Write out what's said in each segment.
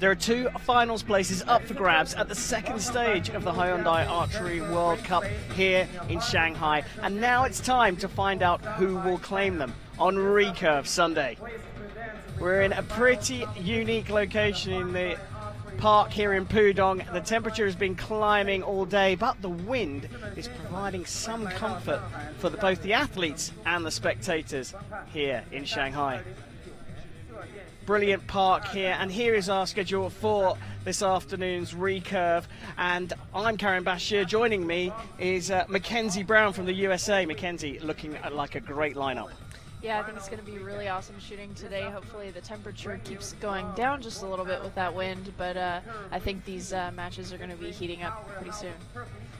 There are two finals places up for grabs at the second stage of the Hyundai Archery World Cup here in Shanghai. And now it's time to find out who will claim them on Recurve Sunday. We're in a pretty unique location in the park here in Pudong. The temperature has been climbing all day, but the wind is providing some comfort for the, both the athletes and the spectators here in Shanghai brilliant park here. And here is our schedule for this afternoon's recurve. And I'm Karen Bashir. Joining me is uh, Mackenzie Brown from the USA. Mackenzie looking like a great lineup. Yeah, I think it's going to be really awesome shooting today. Hopefully, the temperature keeps going down just a little bit with that wind, but uh, I think these uh, matches are going to be heating up pretty soon.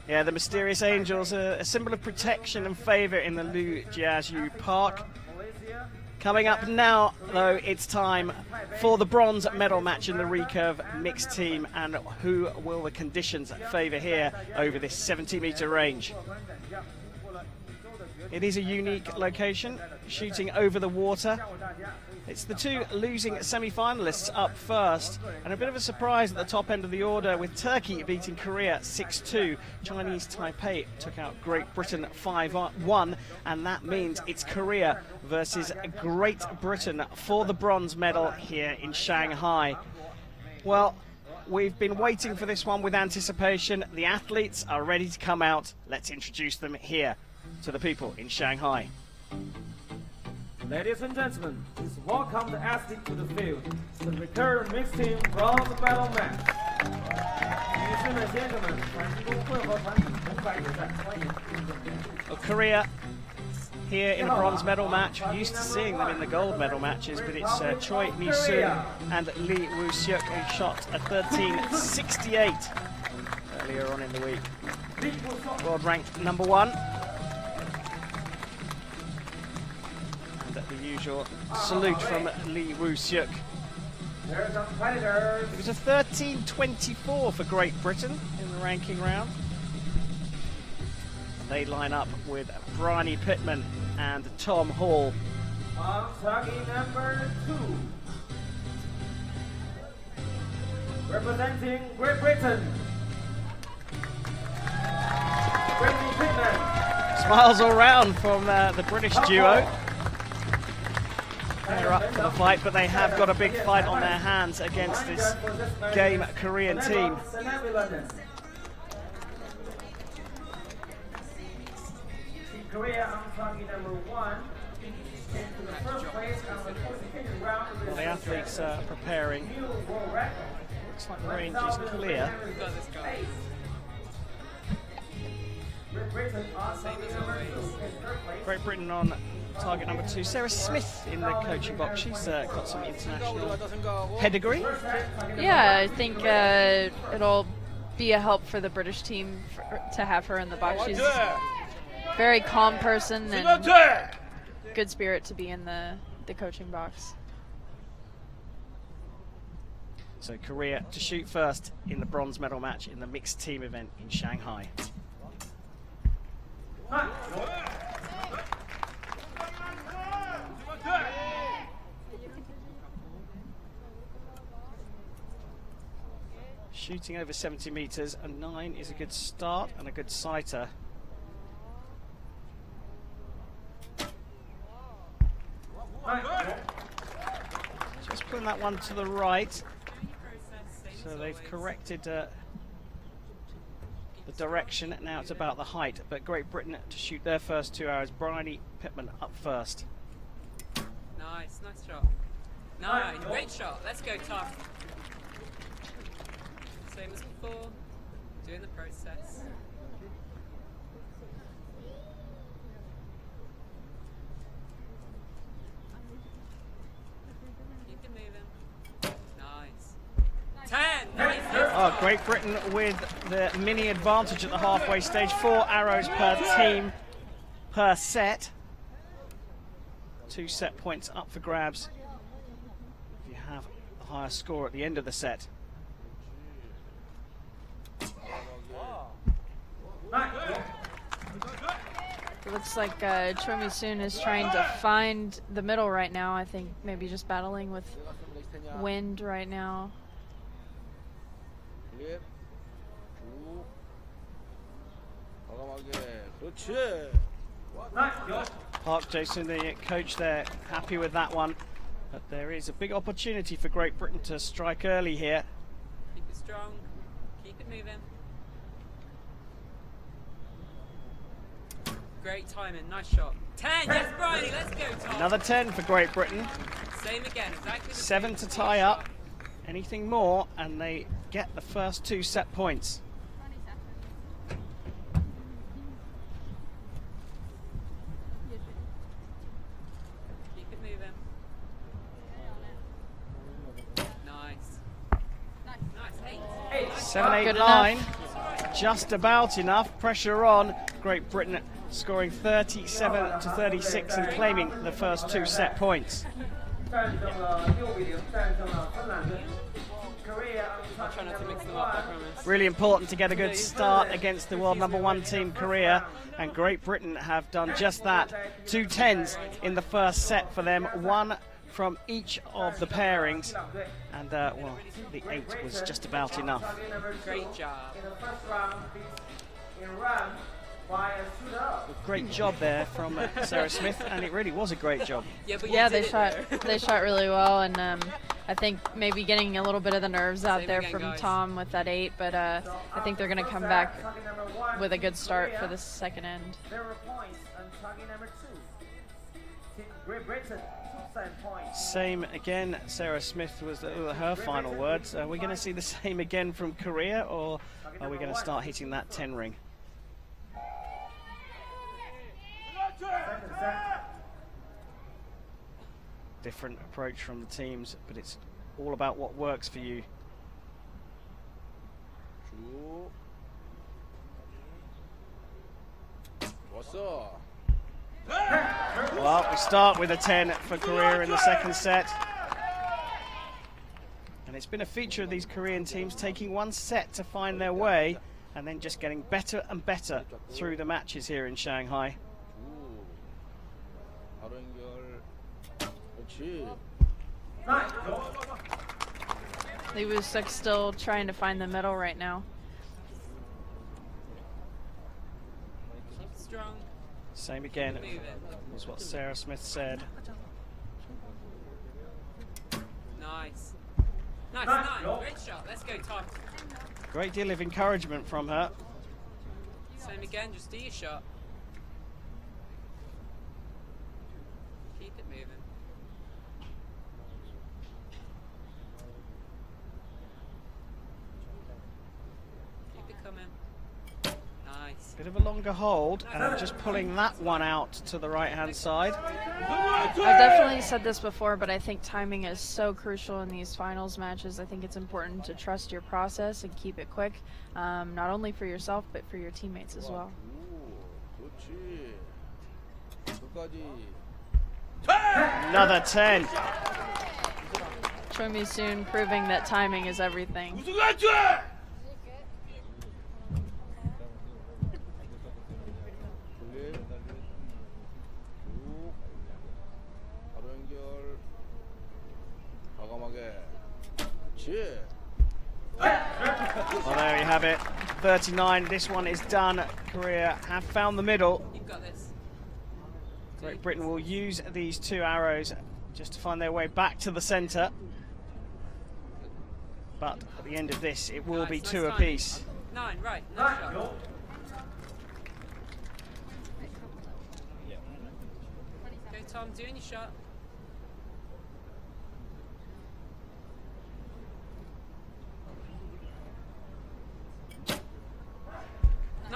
Yeah, the Mysterious Angels, a, a symbol of protection and favour in the Lujiazui Park. Coming up now, though, it's time for the bronze medal match in the recurve mixed team. And who will the conditions favour here over this 70 metre range? It is a unique location, shooting over the water. It's the two losing semi finalists up first, and a bit of a surprise at the top end of the order with Turkey beating Korea 6 2. Chinese Taipei took out Great Britain 5 1, and that means it's Korea versus Great Britain for the bronze medal here in Shanghai. Well, we've been waiting for this one with anticipation. The athletes are ready to come out. Let's introduce them here to the people in Shanghai. Ladies and gentlemen, please welcome the athlete to the field, the recurve mixed team bronze battle match. korea, here in the bronze medal match. I'm used to seeing them in the gold medal matches, but it's uh, Choi Mi-sun and Lee Woo-seok who shot a 13.68 earlier on in the week. World ranked number one. And the usual salute from Lee Woo Seok. There's our competitors. It was a 13.24 for Great Britain in the ranking round. They line up with Bryony Pittman and Tom Hall. Number two. Representing Great Britain. Pittman. Smiles all round from uh, the British duo. They're up for the fight, but they have got a big fight on their hands against this game Korean team. Korea on target number one. The first place on the qualification round of Well, the athletes are preparing. new world record. Looks like the range is clear. Great Britain on target number two in third place. Great Britain on target number two. Sarah Smith in the coaching box. She's uh, got some international pedigree. Yeah, I think uh, it'll be a help for the British team for, to have her in the box. She's a very calm person and good spirit to be in the, the coaching box. So Korea to shoot first in the bronze medal match in the mixed team event in Shanghai. Shooting over 70 metres, and 9 is a good start and a good sighter. Just putting that one to the right. So they've corrected uh, the direction. Now it's about the height. But Great Britain to shoot their first two hours. Bryony Pittman up first. Nice, nice shot. No, great shot. Let's go, Tom. Same as before. Doing the process. Keep it moving. Nice. Ten. Nice. Oh, Great Britain with the mini advantage at the halfway stage. Four arrows per team per set. Two set points up for grabs if you have a higher score at the end of the set. It looks like uh, Choi Soon is trying to find the middle right now. I think maybe just battling with wind right now. Park Chae-soon, the coach there, happy with that one. But there is a big opportunity for Great Britain to strike early here. Keep it strong. Keep it moving. Great timing. Nice shot. 10. Yes, Bryony. Let's go, Tom. Another 10 for Great Britain. Same again. Exactly the Seven to tie up. Anything more, and they get the first two set points. Keep it moving. Nice. Nice. Eight. Seven, eight, nine. Enough. Just about enough. Pressure on. Great Britain scoring 37 to 36 and claiming the first two set points. Really important to get a good start against the world number one team, Korea, and Great Britain have done just that. Two tens in the first set for them, one from each of the pairings. And, uh, well, the eight was just about enough. Great job. in the first round in round by a shootout. Great job there from uh, Sarah Smith, and it really was a great job. Yeah, but Yeah, they shot there. they shot really well, and um, I think maybe getting a little bit of the nerves out Same there again, from guys. Tom with that eight, but uh, I think they're going to come back one, with a good start Korea. for the second end. Zero points on target number two. Great Britain, two set points. Same again. Sarah Smith was uh, her final words. Are we going to see the same again from Korea, or are we going to start hitting that 10 ring? Different approach from the teams, but it's all about what works for you. What's up? Well, we start with a 10 for Korea in the second set. And it's been a feature of these Korean teams taking one set to find their way and then just getting better and better through the matches here in Shanghai. Lee Woo-suk still trying to find the middle right now. Keep strong. Same again Move was what Sarah Smith said. Nice. Nice, nine. Great shot. Let's go, Tom. Great deal of encouragement from her. Same again. Just do your shot. Keep it moving. Keep it coming. Bit of a longer hold, and just pulling that one out to the right-hand side. I've definitely said this before, but I think timing is so crucial in these finals matches. I think it's important to trust your process and keep it quick, um, not only for yourself, but for your teammates as well. Another 10. Choi Mi-soon proving that timing is everything. Cheers. Well, there you have it. 39. This one is done. Korea have found the middle. You've got this. Great Britain will use these two arrows just to find their way back to the centre. But at the end of this, it will nice, be two nice apiece. Nine, right. Nice shot. Go, Tom, do any shot.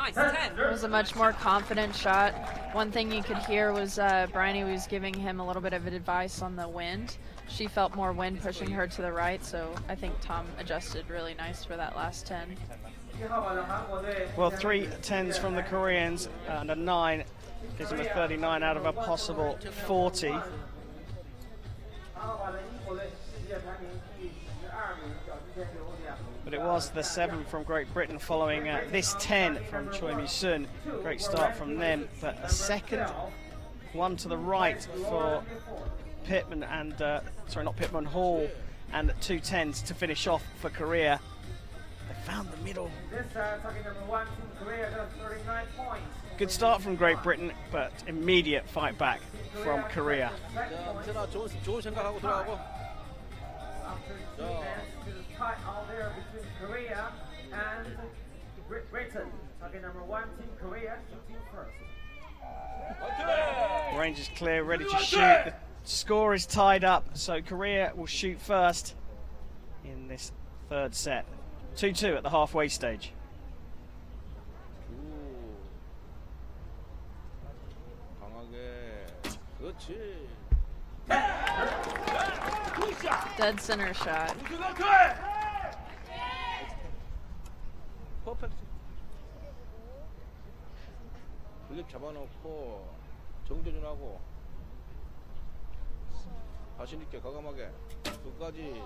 Nice, 10. It was a much more confident shot. One thing you could hear was uh, Bryony was giving him a little bit of advice on the wind. She felt more wind pushing her to the right, so I think Tom adjusted really nice for that last 10. Well, three 10s from the Koreans and a 9 gives them a 39 out of a possible 40. But it was the seven from Great Britain following uh, this 10 from Choi Mi Sun. Great start from them, but a second one to the right for Pittman and, uh, sorry, not Pittman, Hall, and two tens to finish off for Korea. They found the middle. This set, target number one, Team Korea 39 points. Good start from Great Britain, but immediate fight back from Korea. 자, Korea and Britain. Target number one, Team Korea, shooting first. Rangers clear, ready to shoot. The score is tied up, so Korea will shoot first in this third set. 2-2 at the halfway stage. Dead center shot. 퍼펙트. 글립 잡아놓고 정조준하고 자신 있게 과감하게 끝까지.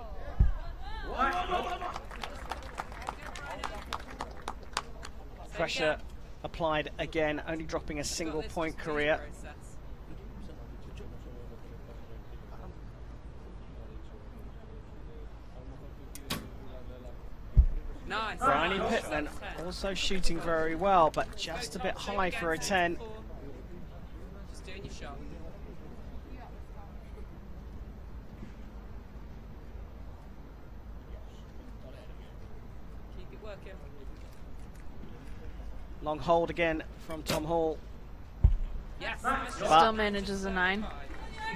Pressure applied again, only dropping a single point Korea. Nice. Bryony Nice. Pittman also shooting very well, but just a bit high for a 10. Just doing your shot. Keep it working. Long hold again from Tom Hall. Yes. Still manages a nine.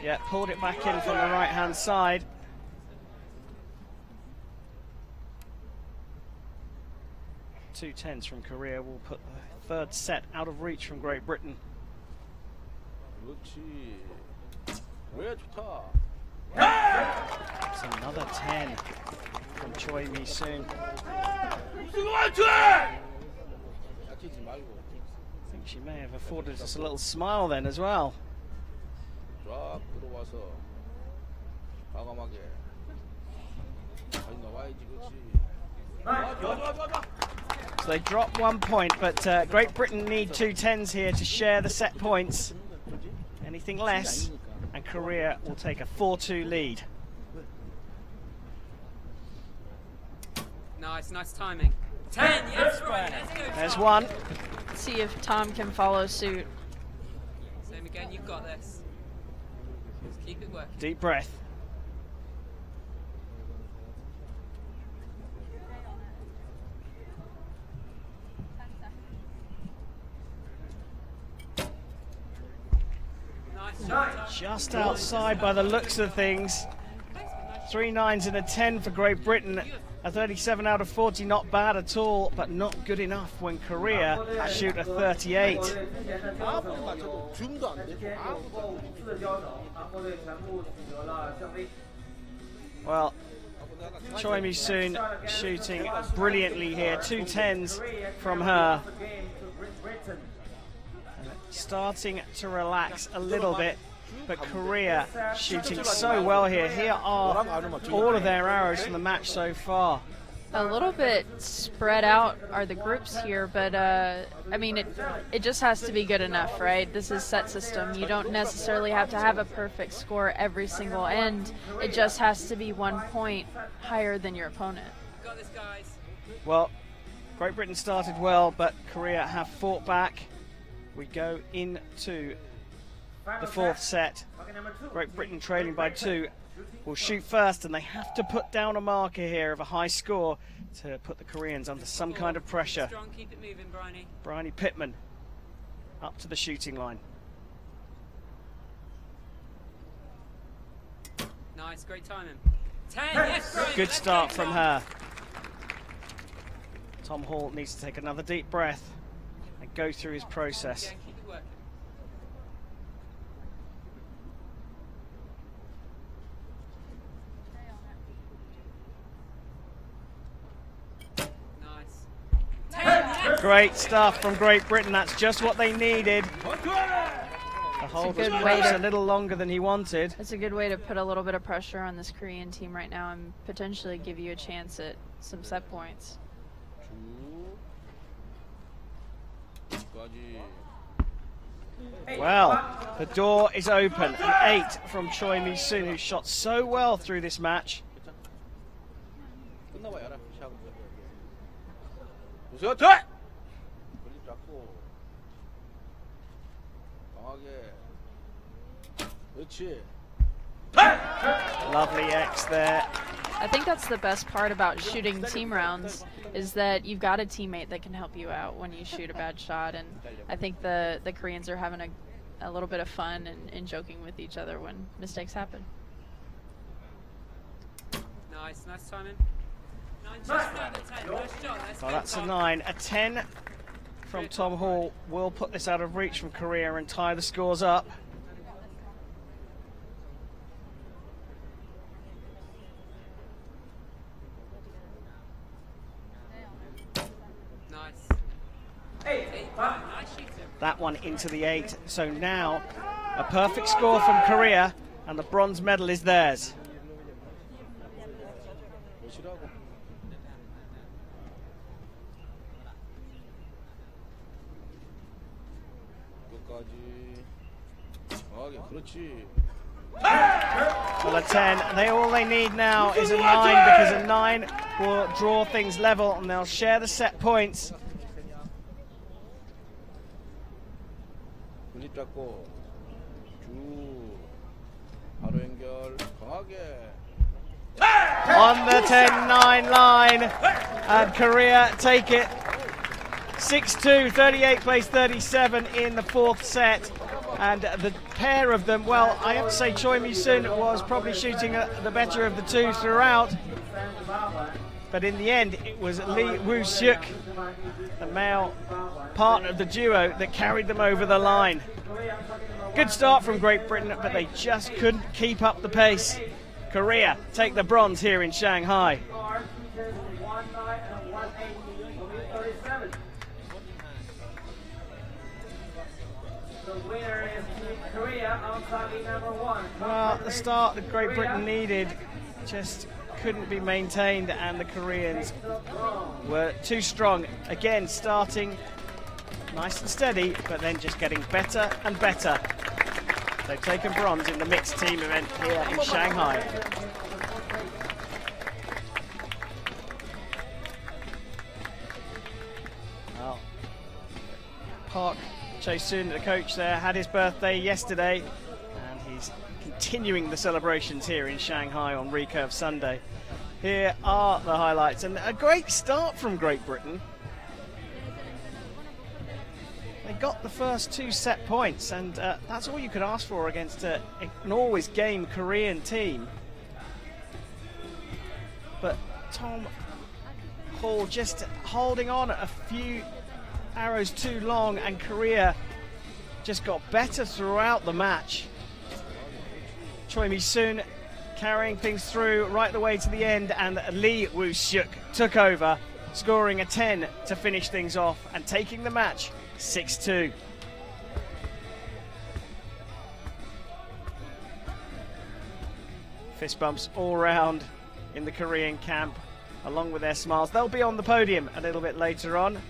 Yeah, pulled it back in from the right hand side. two tens from Korea will put the third set out of reach from Great Britain. It's another 10 from Choi Mi Soon. I think she may have afforded us a little smile then as well. Nice. So they drop one point, but uh, Great Britain need two tens here to share the set points. Anything less, and Korea will take a 4 2 lead. Nice. Nice timing. Ten. Yes, Brian. Let's. There's one. See if Tom can follow suit. Same again. You've got this. Just keep it working. Deep breath. Nice shot. Just outside by the looks of things. Three nines and a 10 for Great Britain. A 37 out of 40, not bad at all, but not good enough when Korea shoot a 38. Well, Choi Mi-soon shooting brilliantly here. Two tens from her. Starting to relax a little bit. But Korea shooting so well here. Here are all of their arrows from the match so far. A little bit spread out are the groups here, but uh, I mean, it it just has to be good enough, right? This is set system. You don't necessarily have to have a perfect score every single end. It just has to be one point higher than your opponent. Got this, guys. Well, Great Britain started well, but Korea have fought back. We go into the fourth set. Target number two. Great Britain trailing by two will shoot first, and they have to put down a marker here of a high score to put the Koreans under some kind of pressure. Strong. Keep it moving, Bryony. Bryony Pittman up to the shooting line. Nice. Great timing. Ten. Yes, Bryony. Good start from her. Tom Hall needs to take another deep breath and go through his process. Again, keep it working. Nice. Ten. Yes. Great stuff from Great Britain. That's just what they needed. The hold was perhaps a little longer than he wanted. That's a good way to put a little bit of pressure on this Korean team right now and potentially give you a chance at some set points. Well, the door is open. An eight from Choi Mi-soon, who shot so well through this match. 우승 돼! 머리 잡고 강하게 그렇지 Lovely X there. I think that's the best part about shooting team rounds is that you've got a teammate that can help you out when you shoot a bad shot, and I think the the Koreans are having a a little bit of fun and, and joking with each other when mistakes happen. Nice, nice timing. Nine just over 10. Nice shot. Let's Well, go, that's a 9. A 10 from Tom Hall will put this out of reach from Korea and tie the scores up. Nice. Eight, Eight, five. Nice. That one into the 8. So now a perfect score from Korea and the bronze medal is theirs. 그렇지 Well, a 10. They all they need now is a 9 because a 9 will draw things level and they'll share the set points. 그립 잡고 쭉 바로 연결 강하게 on the 10-9 line and Korea take it 6-2 38 plays 37 in the fourth set and the pair of them well I have to say Choi Mi-sun was probably shooting uh, the better of the two throughout. But in the end it was Lee Woo-suk the male partner of the duo that carried them over the line. Good start from Great Britain but they just couldn't keep up the pace. Korea take the bronze here in Shanghai. Well, the start that Great Britain needed just couldn't be maintained, and the Koreans were too strong. Again, starting nice and steady, but then just getting better and better. They've taken bronze in the mixed team event here in Shanghai. Well, Park Chae-soon, the coach there, had his birthday yesterday, continuing the celebrations here in Shanghai on Recurve Sunday. Here are the highlights, and a great start from Great Britain. They got the first two set points, and uh, that's all you could ask for against a, an always game Korean team. But Tom Hall just holding on a few arrows too long, and Korea just got better throughout the match. Choi Mi-soon carrying things through right the way to the end, and Lee Woo-suk took over, scoring a 10 to finish things off and taking the match 6-2. Fist bumps all round in the Korean camp, along with their smiles. They'll be on the podium a little bit later on.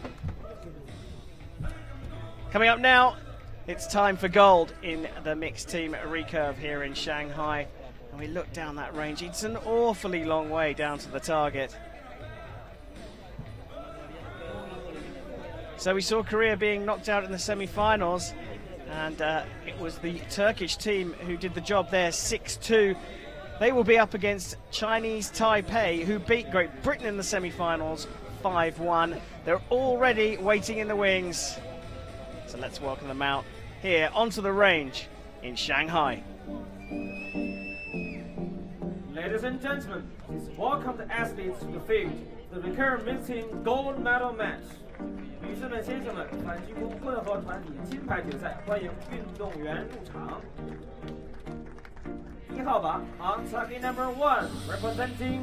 Coming up now, it's time for gold in the mixed team recurve here in Shanghai. And we look down that range. It's an awfully long way down to the target. So we saw Korea being knocked out in the semi-finals, and uh, it was the Turkish team who did the job there, 6-2. They will be up against Chinese Taipei, who beat Great Britain in the semi-finals 5-1. They're already waiting in the wings. So let's welcome them out here onto the range in Shanghai. Ladies and gentlemen, please welcome the athletes to the field. The recurve mixing gold medal match. 女士们、先生们，反击工混合团体金牌决赛，欢迎运动员入场。一号靶，on target number one, representing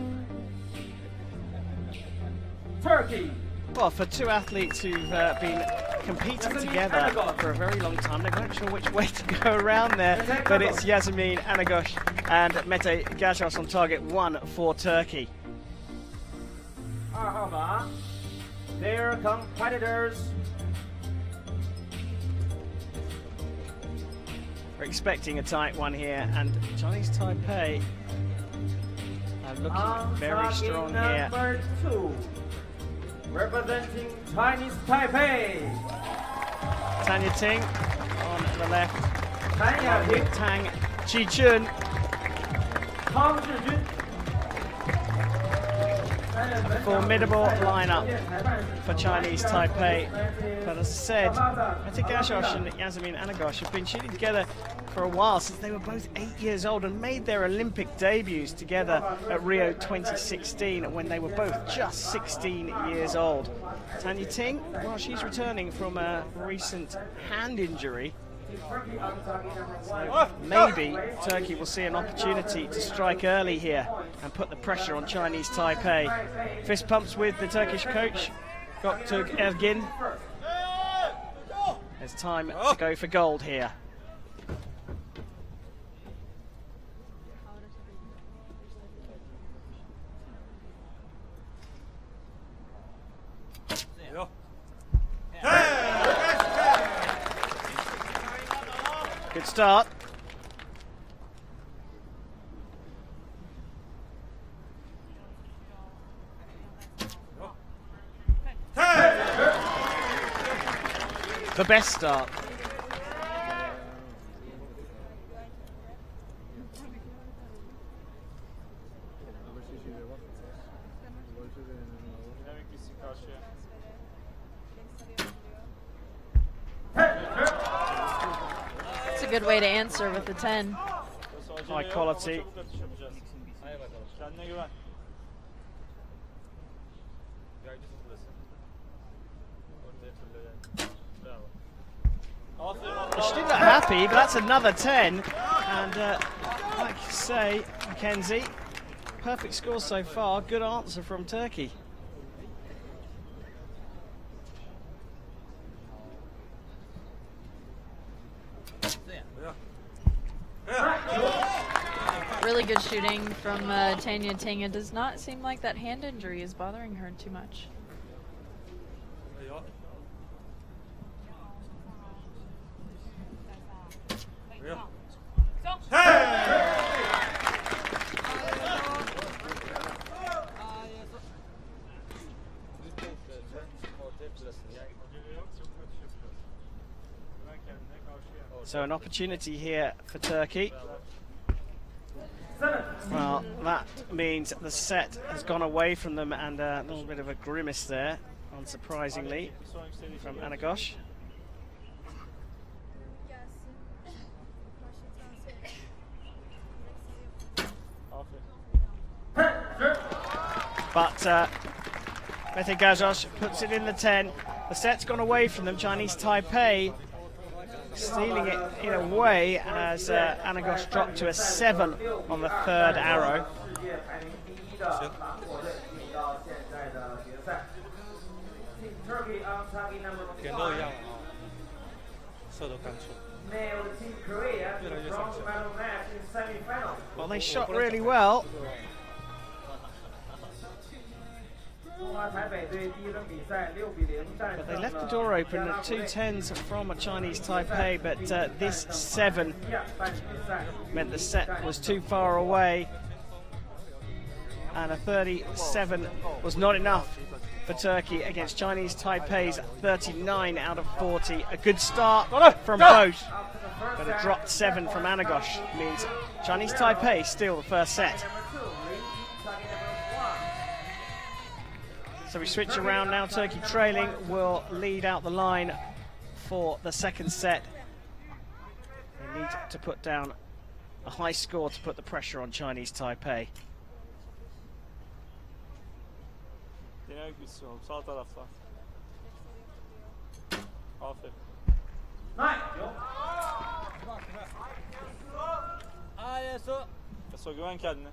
Turkey. Well, for two athletes who've uh, been competing together for a very long time. They're not sure which way to go around there, but it's Yasmin Anagöz and Mete Gazoz on target one for Turkey. Ahava, their competitors. We're expecting a tight one here, and Chinese Taipei are looking very strong here. Two representing Chinese Taipei, Tan Ya-ting on the left, Tan Yating, Tang Chi-chun Tang Zhijun. Formidable lineup for Chinese Taipei. But as I said, Mete Gazoz and Yasemin Anagöz have been shooting together for a while since they were both eight years old and made their Olympic debuts together at Rio 2016 when they were both just 16 years old. Tan Ya-ting, well, she's returning from a recent hand injury. Maybe Turkey will see an opportunity to strike early here and put the pressure on Chinese Taipei. Fist pumps with the Turkish coach, Göktürk Ergin. It's time to go for gold here. Good start. The best start. It's a good way to answer with the 10. High quality. She didn't happy, but that's another 10. And uh, like you say, Mackenzie, perfect score so far. Good answer from Turkey. Really good shooting from uh, Tanya. It does not seem like that hand injury is bothering her too much. So an opportunity here for Turkey. Well, that means the set has gone away from them and a little bit of a grimace there, unsurprisingly, from Anagöz. But uh, Mete Gazoz puts it in the 10. The set's gone away from them. Chinese Taipei stealing it in a way as uh, Anagöz dropped to a 7 on the third arrow. Well, they shot really well. But they left the door open at two tens from a Chinese Taipei, but uh, this seven meant the set was too far away. And a 37 was not enough for Turkey against Chinese Taipei's 39 out of 40. A good start from both, but a dropped seven from Anagöz means Chinese Taipei steal the first set. So we switch around now. Turkey trailing will lead out the line for the second set. They need to put down a high score to put the pressure on Chinese Taipei. Dinamik bir sol. Sağ tarafta. Aferin. 9九。Yasuo güven kendine.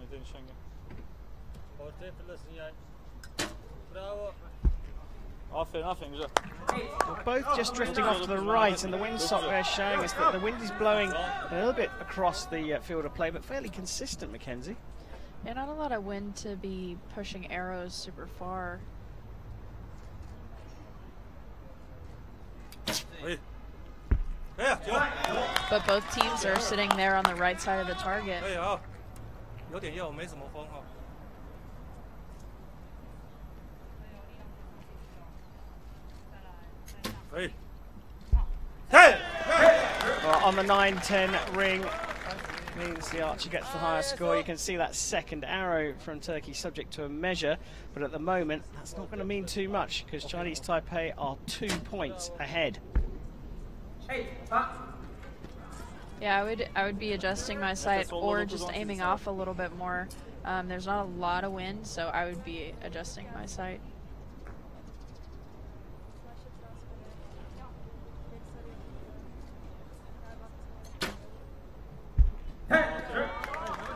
Mete nişan gel. Ortaya fırlasın yani. Bravo. Aferin aferin güzel. We're both just drifting off to the right, and the windsock there showing us that the wind is blowing a little bit across the uh, field of play, but fairly consistent, Mackenzie. Yeah, not a lot of wind to be pushing arrows super far. Hayır. Hey, 九。But both teams are sitting there on the right side of the target. Well, on the 9-10 ring means the archer gets the higher score. You can see that second arrow from Turkey subject to a measure, but at the moment that's not going to mean too much because Chinese Taipei are two points ahead. Yeah, I would I would be adjusting my sight or just aiming off a little bit more. Um, there's not a lot of wind, so I would be adjusting my sight.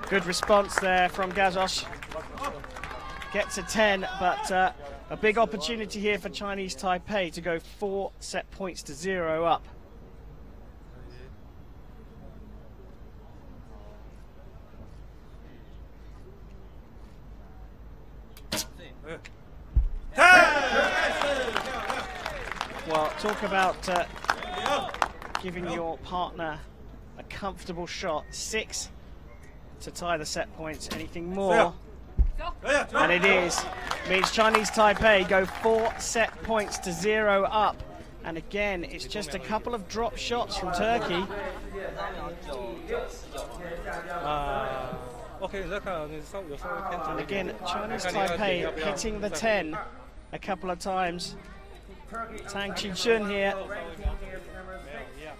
Good response there from Gazoz. Gets a 10, but uh, a big opportunity here for Chinese Taipei to go four set points to zero up. Well, talk about uh, giving your partner a comfortable shot. Six to tie the set points. Anything more? And it is. Means Chinese Taipei go four set points to zero up. And again, it's just a couple of drop shots from Turkey. And again, Chinese Taipei hitting the 10 a couple of times. Tang Chih-chun here.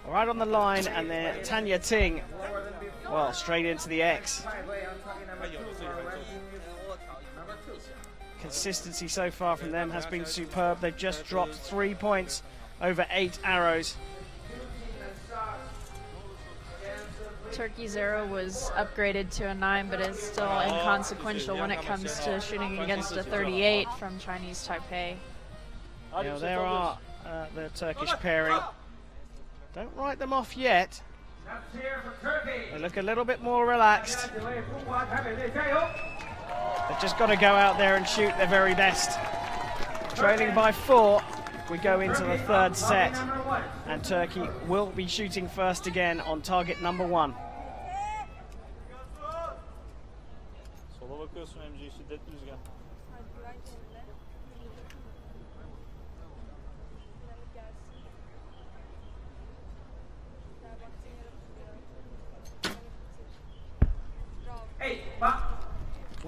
Right on the line, and then Tan Ya-ting, well, straight into the X. Consistency so far from them has been superb. They've just dropped three points over eight arrows. Turkey Zero was upgraded to a 9, but is still inconsequential when it comes to shooting against a 38 from Chinese Taipei. You know, there are uh, the Turkish pairing. Don't write them off yet. They look a little bit more relaxed. They've just got to go out there and shoot their very best. Trailing by four, we go into the third set. And Turkey will be shooting first again on target number one.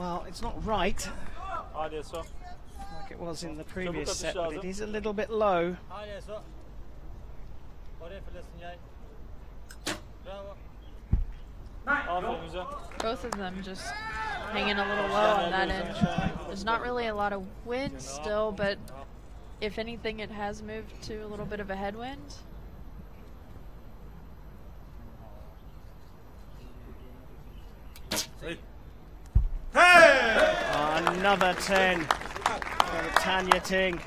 Well, it's not right like it was in the previous set, but it lazım. is a little bit low. Hadi Eso. Oraya fırlasın yay. Bravo. Aferin güzel. Both of them just hanging a little low on that end. There's not really a lot of wind still, but if anything, it has moved to a little bit of a headwind. Oh, another 10 from Tan Ya-ting.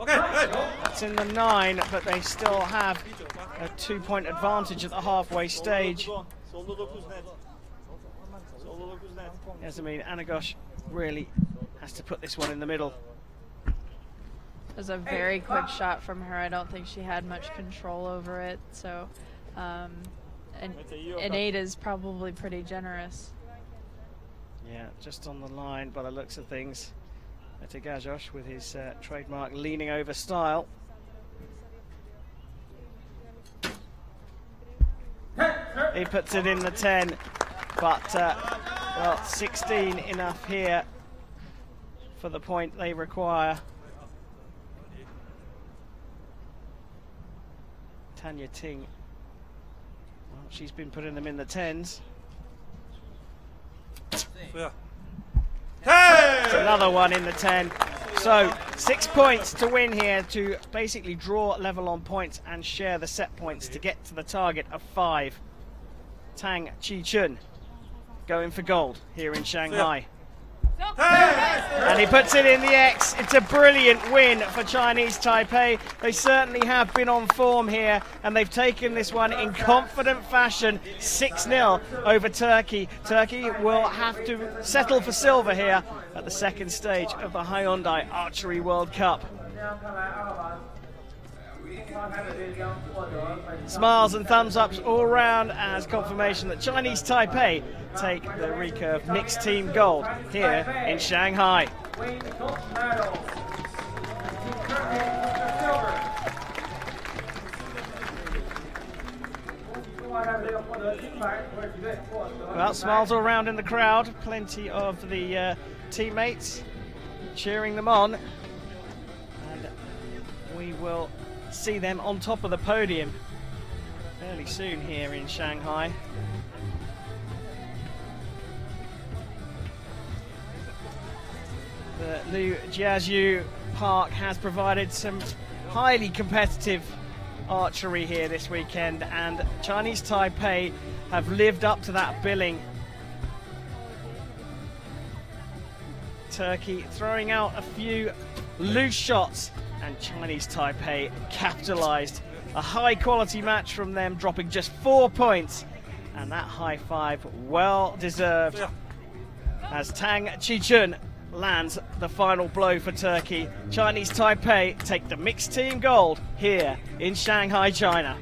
Okay. That's in the nine, but they still have a two-point advantage at the halfway stage. Yes, I mean, Anagöz really has to put this one in the middle. It was a very quick shot from her. I don't think she had much control over it. So, um, an, an eight is probably pretty generous. Yeah, just on the line by the looks of things. Mete Gazoz with his uh, trademark leaning over style. He puts it in the 10, but uh, well, 16 enough here for the point they require. Tan Ya-ting, well, she's been putting them in the 10s. 睡啊。It's another one in the 10. So, six points to win here to basically draw level on points and share the set points to get to the target of five. Tang Chih-chun going for gold here in Shanghai. And he puts it in the X. It's a brilliant win for Chinese Taipei. They certainly have been on form here, and they've taken this one in confident fashion 6 0 over Turkey. Turkey will have to settle for silver here at the second stage of the Hyundai Archery World Cup. Smiles and thumbs ups all round as confirmation that Chinese Taipei take the recurve mixed team gold here in Shanghai. Well, smiles all round in the crowd. Plenty of the uh, teammates cheering them on. And we will see them on top of the podium fairly soon here in Shanghai. The new Jiazhu Park has provided some highly competitive archery here this weekend, and Chinese Taipei have lived up to that billing. Turkey throwing out a few loose shots, and Chinese Taipei capitalised. A high quality match from them, dropping just four points, and that high five well deserved. As Tang Chih-chun lands the final blow for Turkey. Chinese Taipei take the mixed team gold here in Shanghai, China.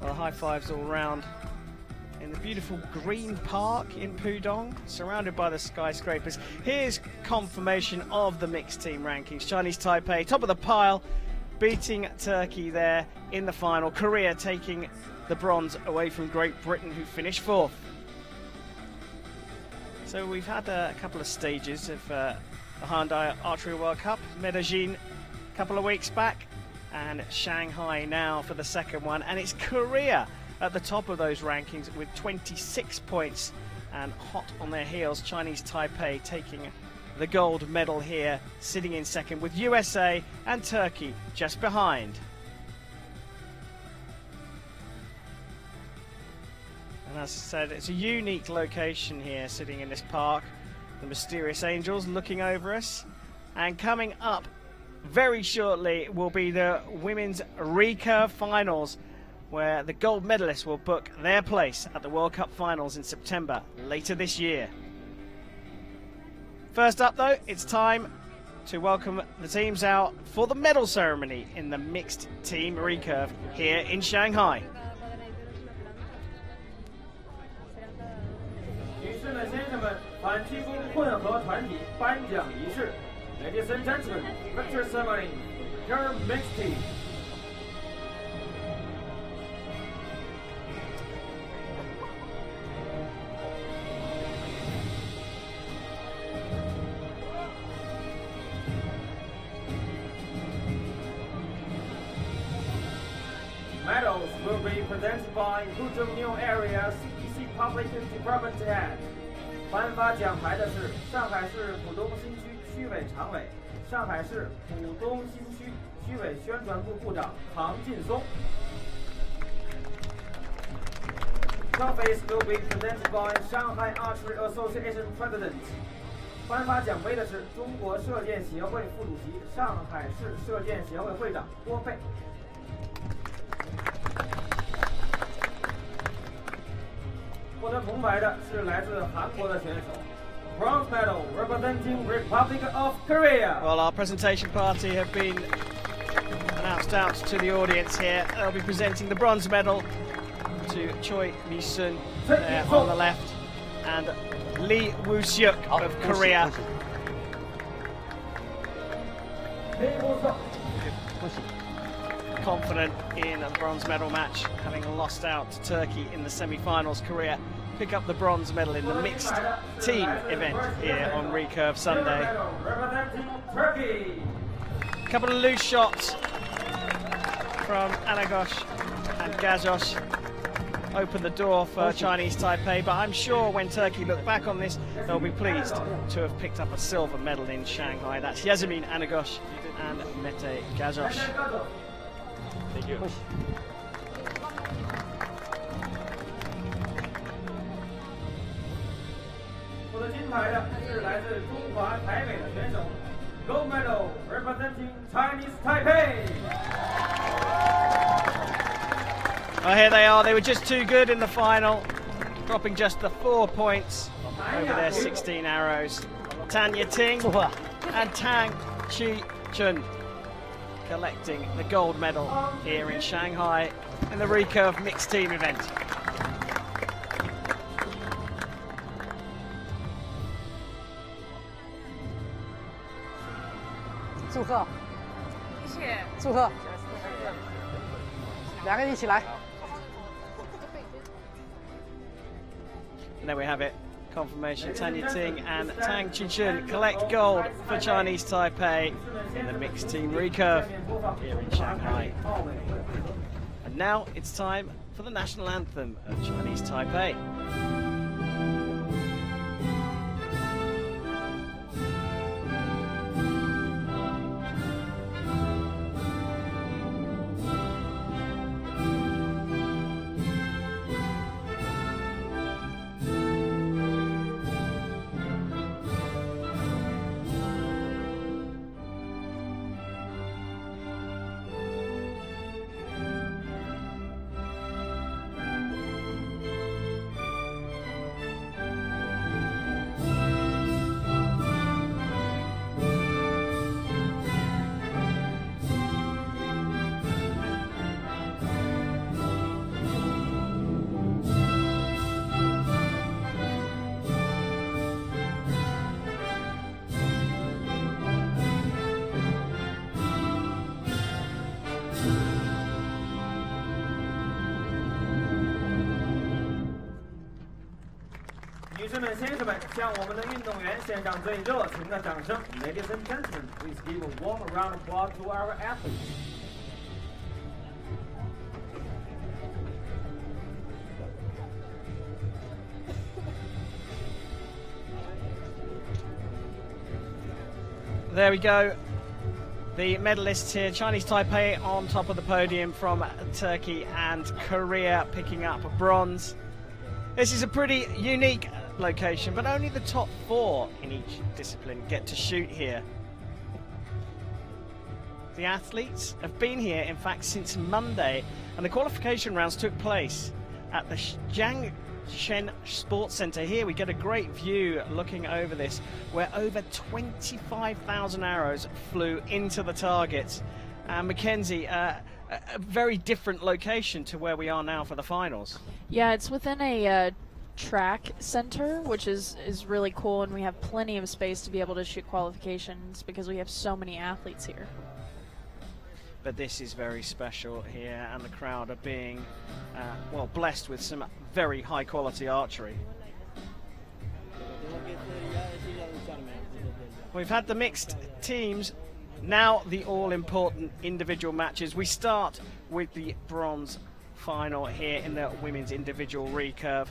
Well, high fives all round the beautiful green park in Pudong, surrounded by the skyscrapers. Here's confirmation of the mixed team rankings. Chinese Taipei, top of the pile, beating Turkey there in the final. Korea taking the bronze away from Great Britain, who finished fourth. So we've had a couple of stages of uh, the Hyundai Archery World Cup, Medellin a couple of weeks back, and Shanghai now for the second one. And it's Korea at the top of those rankings with 26 points and hot on their heels. Chinese Taipei taking the gold medal here, sitting in second with USA and Turkey just behind. And as I said, it's a unique location here, sitting in this park. The Mysterious Angels looking over us. And coming up very shortly will be the women's recurve finals, where the gold medalists will book their place at the World Cup finals in September later this year. First up, though, it's time to welcome the teams out for the medal ceremony in the mixed team recurve here in Shanghai. Ladies and gentlemen, victor ceremony, your mixed team. Presented by Hudong New Area CPC Public Department Head。颁发奖牌的是上海市浦东新区区委常委、上海市浦东新区区委宣传部部长唐劲松。Trophies will be presented by Shanghai Archery Association President。颁发奖杯的是中国射箭协会副主席、上海市射箭协会会长郭贝。获得铜牌的是来自韩国的选手，Bronze medal representing Republic of Korea。 Well, our presentation party have been announced out to the audience here. They'll be presenting the bronze medal to Choi Mi Sun there on the left and Lee Woo Seok of Korea. Confident in a bronze medal match, having lost out to Turkey in the semi-finals. Korea pick up the bronze medal in the mixed team event here on Recurve Sunday. Turkey. couple of loose shots from Anagöz and Gazoz open the door for Chinese Taipei, but I'm sure when Turkey look back on this, they'll be pleased to have picked up a silver medal in Shanghai. That's Yasemin Anagöz and Mete Gazoz. Thank you. Medal representing Chinese oh, here they are. They were just too good in the final, dropping just the four points over their 16 arrows. Tan Ya-ting and Tang Chi Chun collecting the gold medal here in Shanghai in the recurve mixed team event. 祝贺！谢谢，祝贺！两个人一起来。And there we have it. Confirmation Tan Ya-ting and Tang Chih-chun collect gold for Chinese Taipei in the mixed team recurve here in Shanghai. And now it's time for the national anthem of Chinese Taipei. 运动员献上最热情的掌声。Ladies and gentlemen, please give a warm round of applause to our athletes. There we go. The medalists here, Chinese Taipei on top of the podium from Turkey and Korea picking up bronze. This is a pretty unique location, but only the top four in each discipline get to shoot here. The athletes have been here, in fact, since Monday, and the qualification rounds took place at the Jiang Shen Sports Centre. Here we get a great view looking over this, where over 25,000 arrows flew into the targets. And Mackenzie, uh, a a very different location to where we are now for the finals. Yeah, it's within a uh, track center, which is is really cool, and we have plenty of space to be able to shoot qualifications because we have so many athletes here. but this is very special here, and the crowd are being, uh, well, blessed with some very high quality archery. We've had the mixed teams, now the all important individual matches. We start with the bronze final here in the women's individual recurve.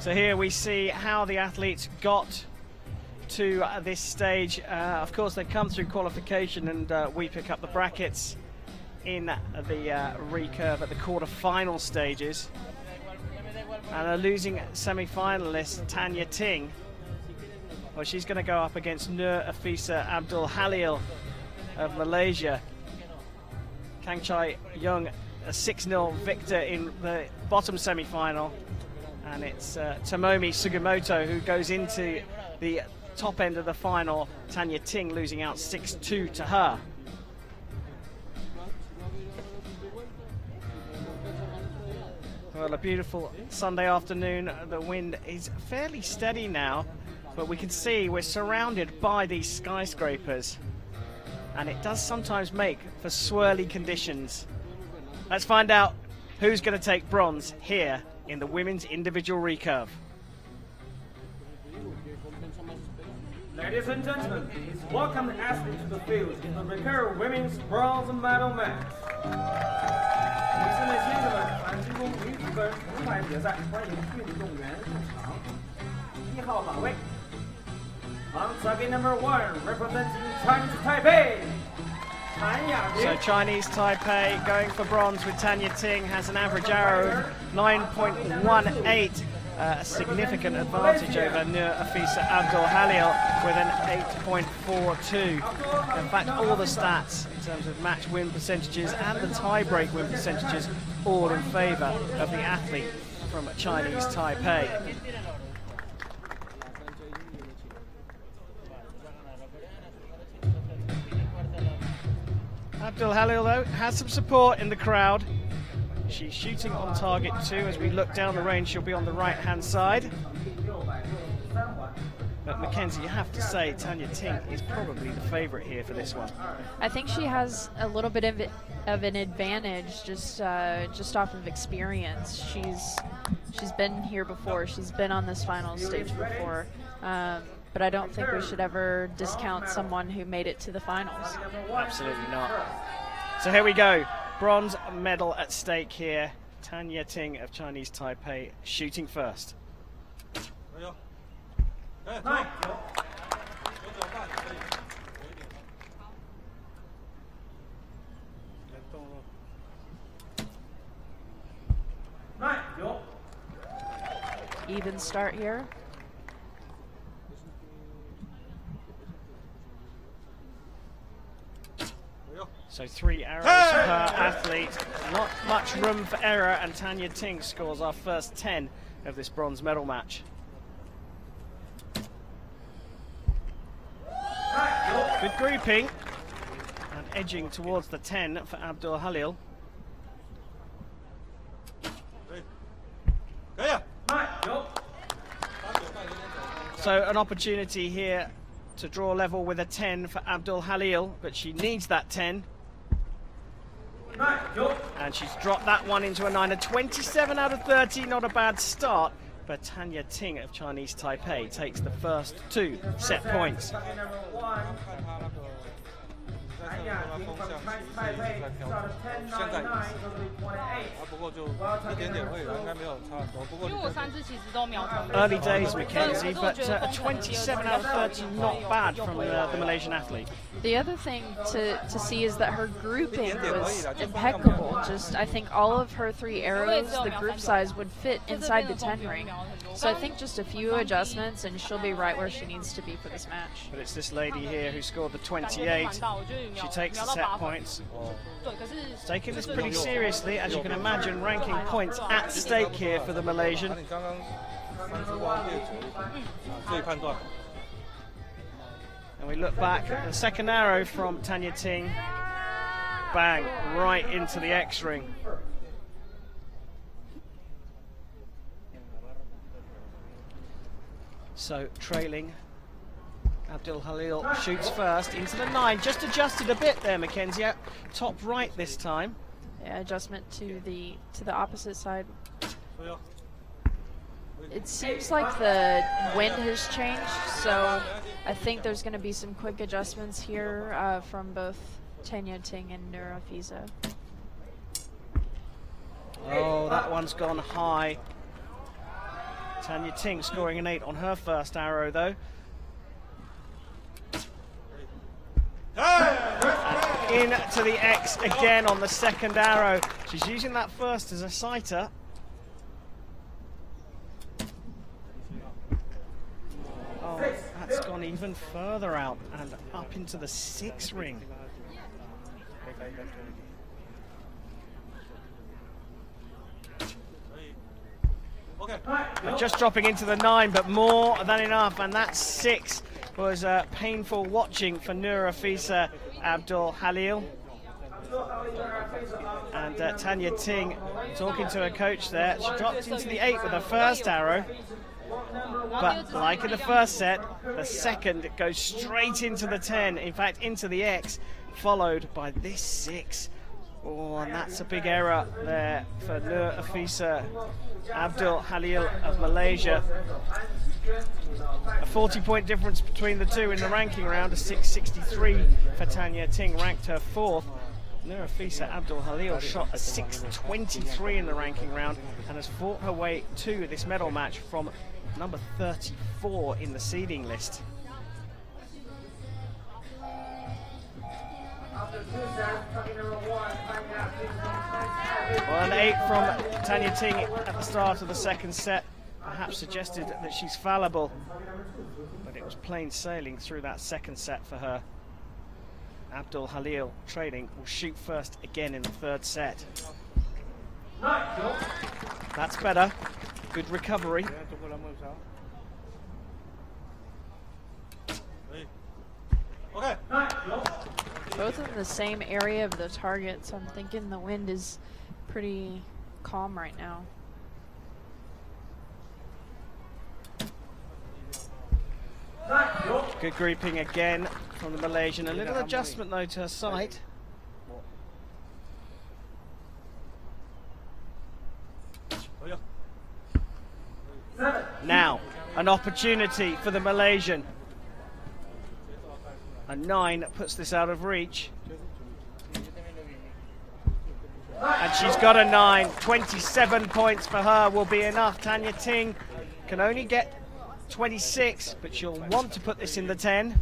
So here we see how the athletes got to this stage. Uh, of course, they come through qualification, and uh, we pick up the brackets in the uh, recurve at the quarter-final stages. And a losing semi-finalist, Tan Ya-ting. Well, she's going to go up against Nur Afisa Abdul Halil of Malaysia. Kang Chai Young, a 6-0 victor in the bottom semi-final and it's uh, Tomomi Sugimoto who goes into the top end of the final. Tan Ya-ting losing out 6-2 to her. Well, a beautiful Sunday afternoon. The wind is fairly steady now, but we can see we're surrounded by these skyscrapers, and it does sometimes make for swirly conditions. Let's find out who's going to take bronze here in the women's individual recurve. Ladies and gentlemen, please welcome the athletes to the field in the recurve women's bronze medal match. 女士们、先生们，反击弓女子个人铜牌决赛，欢迎运动员入场。一号靶位，on target number one, representing Chinese Taipei. So Chinese Taipei going for bronze with Tan Ya-ting has an average arrow of 9.18, uh, a significant advantage over Nur Afisa Abdul Halil with an 8.42. In fact, all the stats in terms of match win percentages and the tie-break win percentages all in favour of the athlete from Chinese Taipei. Abdul Halil, though, has some support in the crowd. She's shooting on target too. As we look down the range, she'll be on the right-hand side. But Mackenzie, you have to say Tan Ya-ting is probably the favourite here for this one. I think she has a little bit of, of an advantage just uh, just off of experience. She's she's been here before. She's been on this final stage before. Um, but I don't think we should ever discount someone who made it to the finals. Absolutely not. So here we go. Bronze medal at stake here. Tan Ya-ting of Chinese Taipei shooting first. Nine. Even start here. So three arrows hey! per athlete. Not much room for error, and Tan Ya-ting scores our first 10 of this bronze medal match. Good grouping and edging towards the 10 for Abdul Halil. So an opportunity here to draw level with a 10 for Abdul Halil, but she needs that 10 and she's dropped that one into a 9. A 27 out of 30, not a bad start. But Tan Ya-ting of Chinese Taipei takes the first two set points. 看他那个在这个风向其实一直在调整，现在也是。啊，不过就一点点而已，应该没有差很多。不过因为我三次其实都瞄准。 Early days, Mackenzie, but uh, a 27 out of 30, not bad from uh, the Malaysian athlete. The other thing to, to see is that her grouping was impeccable. Just, I think all of her three arrows, the group size would fit inside the 10 ring. So I think just a few adjustments and she'll be right where she needs to be for this match. But it's this lady here who scored the 28. She takes the set points. Taking this pretty seriously, as you can imagine, ranking points at stake here for the Malaysian. And we look back at the second arrow from Tan Ya-ting. Bang, right into the X ring. So trailing Abdul Halil shoots first into the nine. Just adjusted a bit there, Mackenzie. Top right this time. Yeah, adjustment to the to the opposite side. It seems like the wind has changed, so I think there's going to be some quick adjustments here uh, from both Tan Ya-ting and Nur Afisa. Oh, that one's gone high. Tan Ya-ting scoring an eight on her first arrow, though. And into the X again on the second arrow. She's using that first as a sighter. Oh, that's gone even further out and up into the six ring. OK，Just dropping into the nine, but more than enough, and that's six was uh, painful watching for Nur Afisa Abdul Halil. And uh, Tan Ya-ting talking to her coach there. She dropped into the eight with her first arrow. But like in the first set, the second goes straight into the 10, in fact, into the X, followed by this six. Oh, and that's a big error there for Nur Afisa Abdul Halil of Malaysia. A 40 point difference between the two in the ranking round, a 663 for Tan Ya-ting, ranked her fourth. Nur Afisa Abdul Halil shot a 623 in the ranking round and has fought her way to this medal match from number 34 in the seeding list. Well, an eight from Tan Ya-ting at the start of the second set. perhaps suggested that she's fallible, but it was plain sailing through that second set for her. Abdul Halil training will shoot first again in the third set. That's better. Good recovery. OK，Both in the same area of the target, so I'm thinking the wind is pretty calm right now. Good grouping again from the Malaysian. A little adjustment though to her sight. Now, an opportunity for the Malaysian. A nine puts this out of reach. And she's got a nine. 27 points for her will be enough. Tan Ya-ting can only get 26, but she'll want to put this in the 10.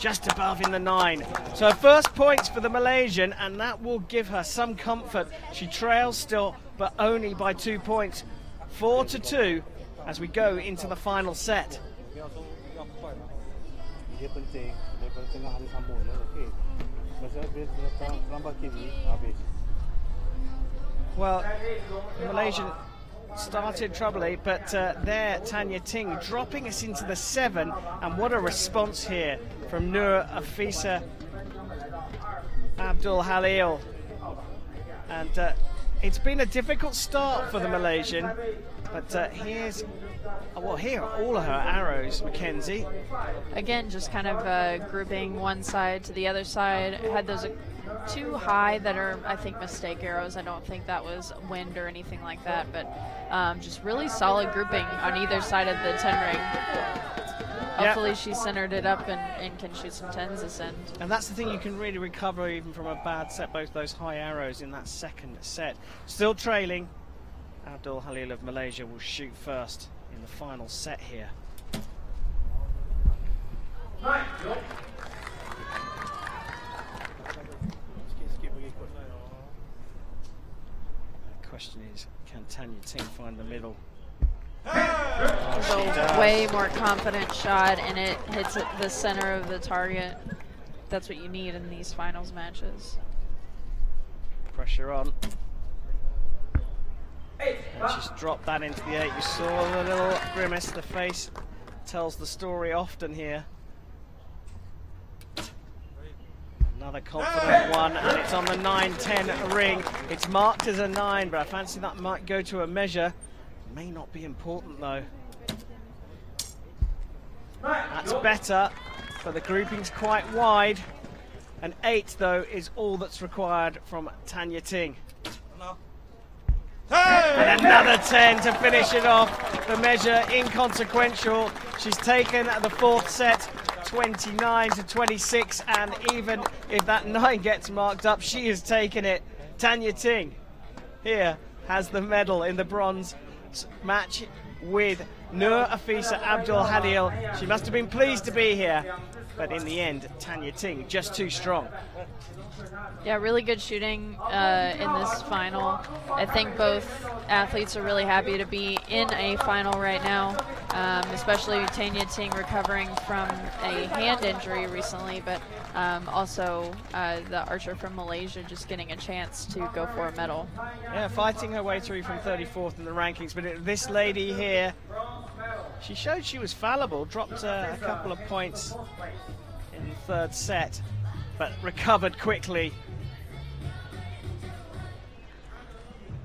Just above in the nine. So first points for the Malaysian, and that will give her some comfort. She trails still, but only by two points. Four to two as we go into the final set. Hari okey. Datang terlambat kini, habis. Well, Malaysian started troubly, eh? but uh, there Tan Ya-ting dropping us into the seven, and what a response here from Nur Afisa Abdul Halil. And uh, it's been a difficult start for the Malaysian, but uh, here's well, here are all of her arrows, Mackenzie. Again, just kind of uh, grouping one side to the other side. Had those uh, too high that are, I think, mistake arrows. I don't think that was wind or anything like that, but um, just really solid grouping on either side of the 10 ring. Hopefully she centered it up and, and can shoot some 10s this end. And that's the thing, you can really recover even from a bad set, both those high arrows in that second set. Still trailing, Abdul Halil of Malaysia will shoot first in the final set here. The question is, can Tan Ya-ting find the middle? It's a way more confident shot and it hits the center of the target. That's what you need in these finals matches. Pressure on. And she's dropped that into the eight. You saw the little grimace, the face tells the story often here. Another confident one, and it's on the 9-10 ring. It's marked as a 9, but I fancy that might go to a measure. May not be important, though. That's better, but the grouping's quite wide. An 8, though, is all that's required from Tan Ya-ting. And another 10 to finish it off. The measure inconsequential. She's taken the fourth set 29 to 26, and even if that 9 gets marked up, she has taken it. Tan Ya-ting here has the medal in the bronze match with Nur Afisa Abdul Halil. She must have been pleased to be here, but in the end, Tan Ya-ting just too strong. Yeah, really good shooting uh, in this final. I think both athletes are really happy to be in a final right now, um, especially Tan Ya-ting recovering from a hand injury recently, but um, also uh, the archer from Malaysia just getting a chance to go for a medal. Yeah, fighting her way through from 34th in the rankings, but it, this lady here, she showed she was fallible, dropped uh, a couple of points in the third set, but recovered quickly.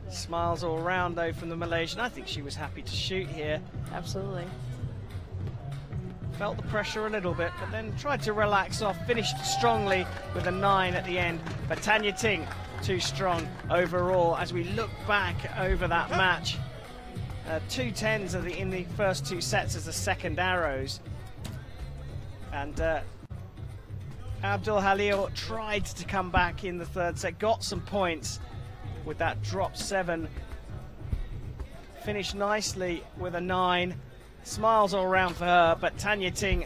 Smiles all round though from the Malaysian. I think she was happy to shoot here. Absolutely. Felt the pressure a little bit, but then tried to relax off. Finished strongly with a nine at the end. But Tan Ya-ting too strong overall. As we look back over that match, uh, two tens the, in the first two sets as the second arrows, and uh, Abdul Halil tried to come back in the third set, got some points with that drop seven. Finished nicely with a nine. Smiles all around for her, but Tan Ya-ting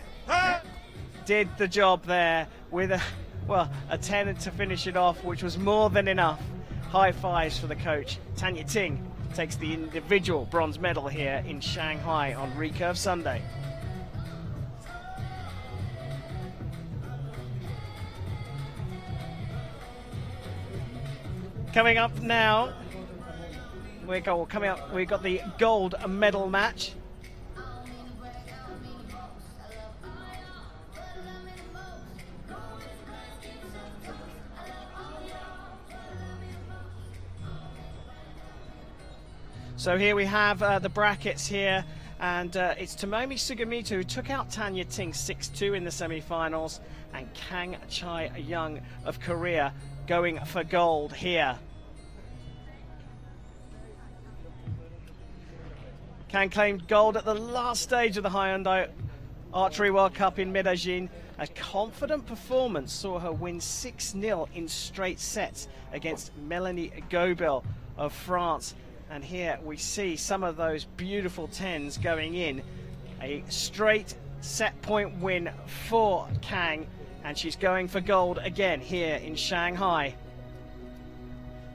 did the job there with a well a 10 to finish it off, which was more than enough. High fives for the coach. Tanya Ting takes the individual bronze medal here in Shanghai on Recurve Sunday. Coming up now, we got coming up. We've got the gold medal match. So here we have uh, the brackets here, and uh, it's Tomomi Sugimoto who took out Tan Ya-ting 6-2 in the semi-finals, and Kang Chae-young of Korea going for gold here. Kang claimed gold at the last stage of the Hyundai Archery World Cup in Medellin. A confident performance saw her win 6 0 in straight sets against Melanie Gaubil of France. And here we see some of those beautiful tens going in. A straight set point win for Kang, and she's going for gold again here in Shanghai.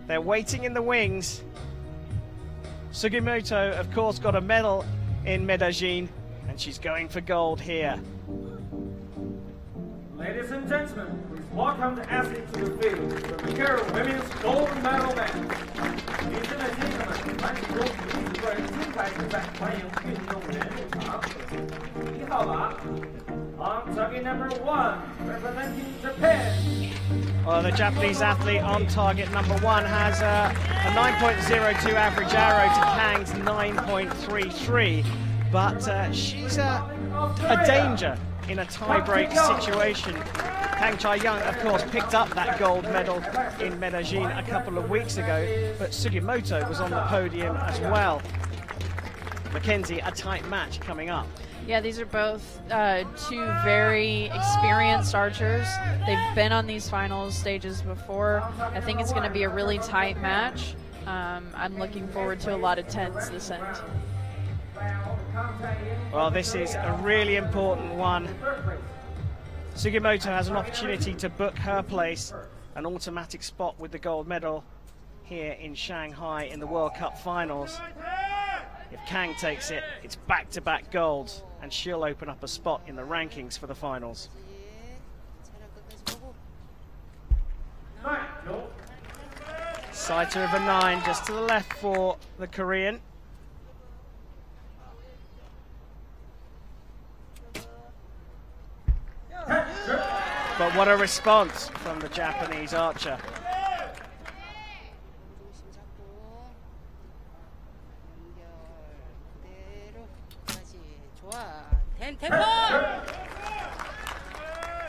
They're waiting in the wings. Sugimoto, of course, got a medal in Medellin, and she's going for gold here. Ladies and gentlemen, welcome the athletes to the field, the Macaro Women's Gold Medal match. 女生的先生们，男子中女子个人金牌比赛，欢迎运动员入场。一号码，on target number one, representing Japan. Well, the Japanese athlete on target number one has a, a 9.02 average arrow to Kang's 9.33, but uh, she's a, a danger in a tie-break situation. Kang Chae-young, of course, picked up that gold medal in Medellin a couple of weeks ago, but Sugimoto was on the podium as well. Mackenzie, a tight match coming up. Yeah, these are both uh, two very experienced archers. They've been on these finals stages before. I think it's going to be a really tight match. Um, I'm looking forward to a lot of tens this end. Well, this is a really important one. Sugimoto has an opportunity to book her place, an automatic spot with the gold medal here in Shanghai in the World Cup finals. If Kang takes it, it's back-to-back -back golds, and she'll open up a spot in the rankings for the finals. Saito of a nine, just to the left for the Korean. But what a response from the Japanese archer.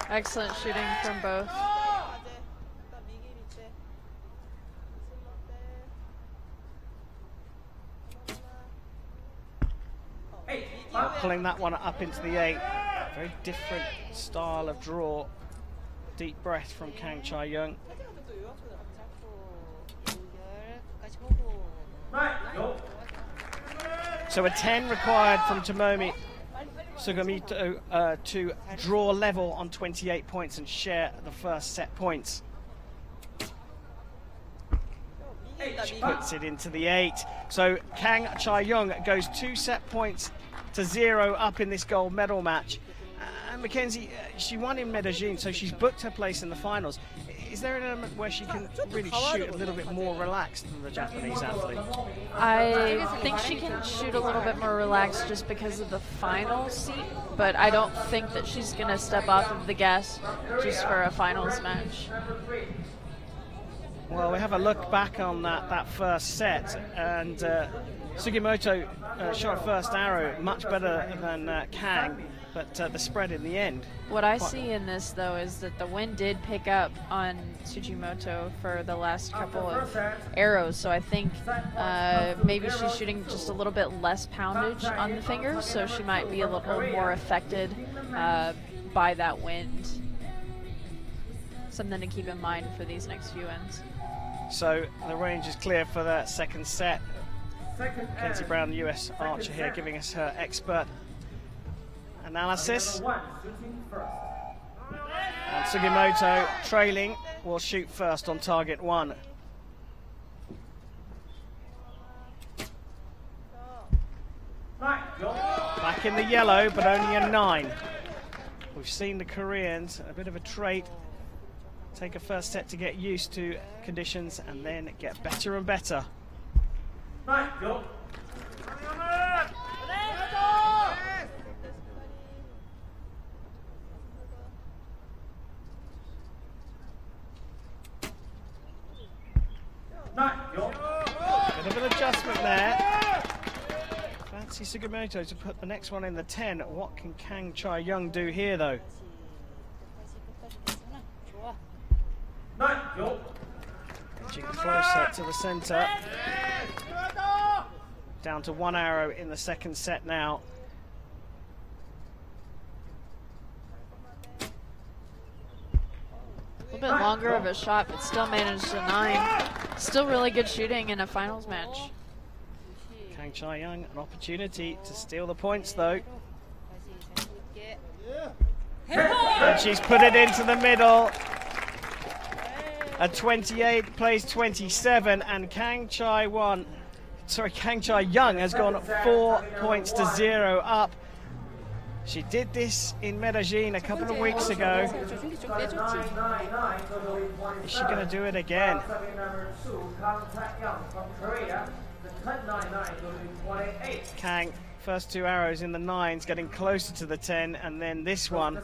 Excellent shooting from both. Pulling that one up into the eight. Very different style of draw. Deep breath from Kang Chae-young. So a 10 required from Tomomi Sugimoto uh, to draw level on 28 points and share the first set points. She puts it into the eight. So Kang Chae-young goes two set points to zero up in this gold medal match. And Mackenzie, uh, she won in Medellin, so she's booked her place in the finals. Is there an element where she can really shoot a little bit more relaxed than the Japanese athlete? I think she can shoot a little bit more relaxed just because of the final seat, but I don't think that she's going to step off of the gas just for a finals match. Well, we have a look back on that, that first set, and uh, Sugimoto uh, shot first arrow much better than uh, Kang but uh, the spread in the end. What I see in this, though, is that the wind did pick up on Sugimoto for the last couple of arrows, so I think uh, maybe she's shooting just a little bit less poundage on the fingers, so she might be a little more affected uh, by that wind. Something to keep in mind for these next few ends. So the range is clear for that second set. Kenzie Brown, the US archer here, giving us her expert analysis. And Sugimoto trailing will shoot first on target one. Back in the yellow, but only a nine. We've seen the Koreans, a bit of a trait, take a first set to get used to conditions and then get better and better. Sugimoto to put the next one in the 10. What can Kang Chae-young do here though? Edging closer to the centre. Down to one arrow in the second set now. A little bit longer of a shot, but still managed a nine. Still really good shooting in a finals match. Kang Chae-young, an opportunity to steal the points though. And she's put it into the middle. A 28 plays 27, and Kang Chai one, sorry, Kang Chae-young has gone four points to zero up. She did this in Medellin a couple of weeks ago. Is she going to do it again? Kang, first two arrows in the nines, getting closer to the 10, and then this one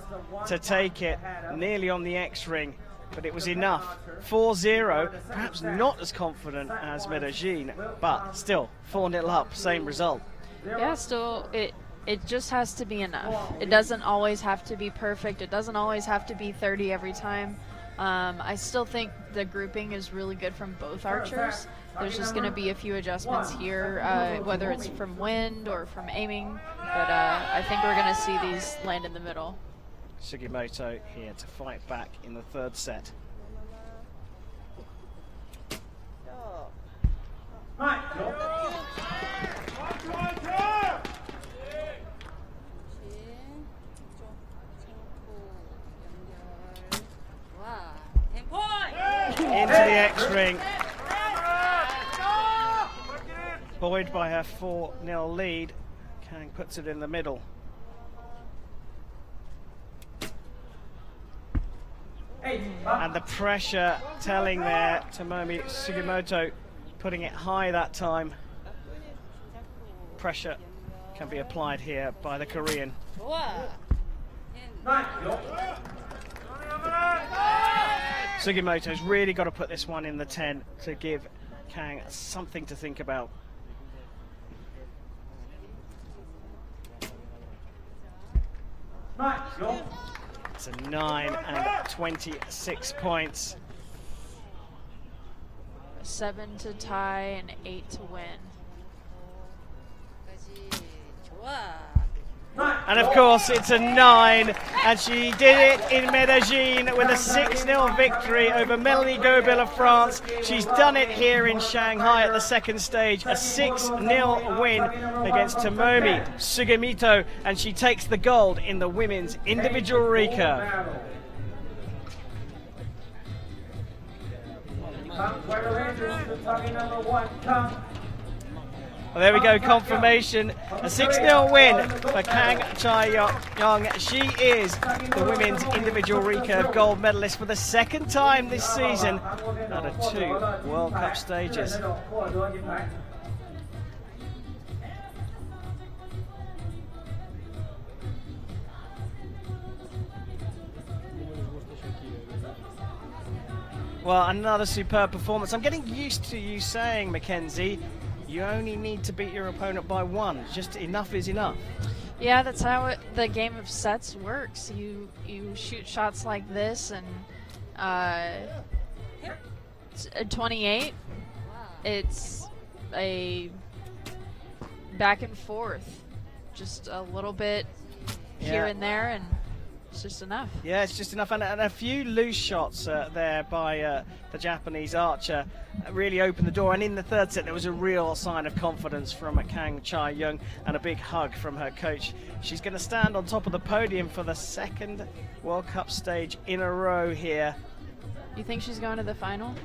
to take it nearly on the X ring. But it was enough. 4 0, perhaps not as confident as Medellin, but still 4 0 up, same result. Yeah, still, it it just has to be enough. It doesn't always have to be perfect. It doesn't always have to be 30 every time. Um, I still think the grouping is really good from both archers. There's just going to be a few adjustments here, uh, whether it's from wind or from aiming, but uh, I think we're going to see these land in the middle. Sugimoto here to fight back in the third set. Into the X ring. Buoyed by her 4 0 lead, Kang puts it in the middle. And the pressure telling there, Tomomi Sugimoto putting it high that time. Pressure can be applied here by the Korean. Sugimoto's really got to put this one in the 10 to give Kang something to think about. It's a 9 and 26 points. Seven to tie and eight to win. And of course, it's a 9, and she did it in Medellin with a 6 0 victory over Melanie Gaubil of France. She's done it here in Shanghai at the second stage, a 6 0 win against Tomomi Sugimoto, and she takes the gold in the women's individual recurve. Well, there we go, confirmation. A 6 0 win for Kang Chae-young. She is the women's individual recurve gold medalist for the second time this season out of two World Cup stages. Well, another superb performance. I'm getting used to you saying, Mackenzie, you only need to beat your opponent by one. Just enough is enough. Yeah, that's how it, the game of sets works. You you shoot shots like this, and uh, a 28. It's a back and forth, just a little bit here Yeah. and there, and it's just enough. Yeah, it's just enough. And, and a few loose shots uh, there by uh, the Japanese archer really opened the door. And in the third set, there was a real sign of confidence from Kang Chae-young and a big hug from her coach. She's going to stand on top of the podium for the second World Cup stage in a row here. You think she's going to the final?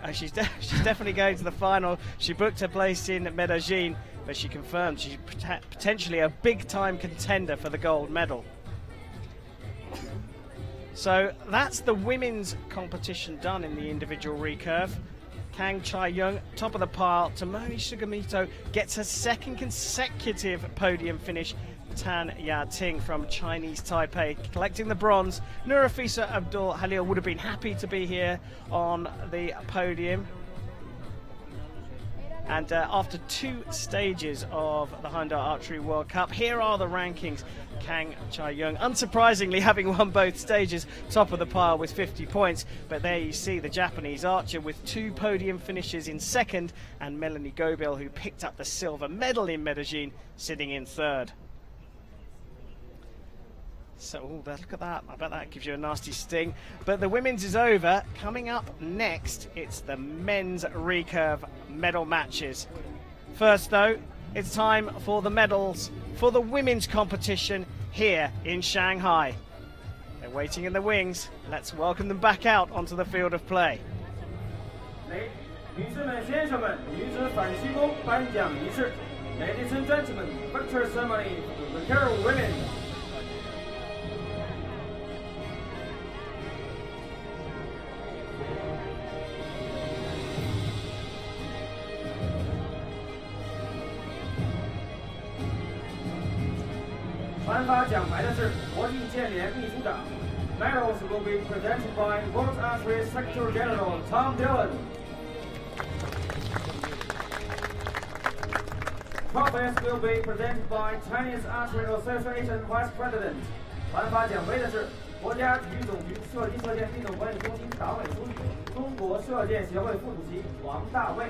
Uh, she's, de- she's definitely going to the final. She booked her place in Medellin. but she confirmed she's pot- potentially a big time contender for the gold medal. So that's the women's competition done in the individual recurve. Kang Chae-young, top of the pile. Tomomi Sugimoto gets her second consecutive podium finish. Tan Ya-ting from Chinese Taipei collecting the bronze. Nur Afisa Abdul Halil would have been happy to be here on the podium. And uh, after two stages of the Hyundai Archery World Cup, here are the rankings. Kang Chae-young, unsurprisingly, having won both stages, top of the pile with 50 points. But there you see the Japanese archer with two podium finishes in second, and Melanie Gaubil, who picked up the silver medal in Medellin, sitting in third. So, ooh, look at that. I bet that gives you a nasty sting. But the women's is over. Coming up next, it's the men's recurve medal matches. First, though, it's time for the medals for the women's competition here in Shanghai. They're waiting in the wings. Let's welcome them back out onto the field of play. 女士们、先生们，女子反西宫颁奖仪式。Ladies and gentlemen, victory ceremony for the Carol women. 颁发奖牌的是国际健联秘书长。Medals will be presented by World Archery Secretary General Tom Dillon. Trophies will be presented by Chinese Archery Association Vice President. 颁发奖杯的是国家体育总局射击射箭运动管理中心党委书记、中国射箭协会副主席王大卫。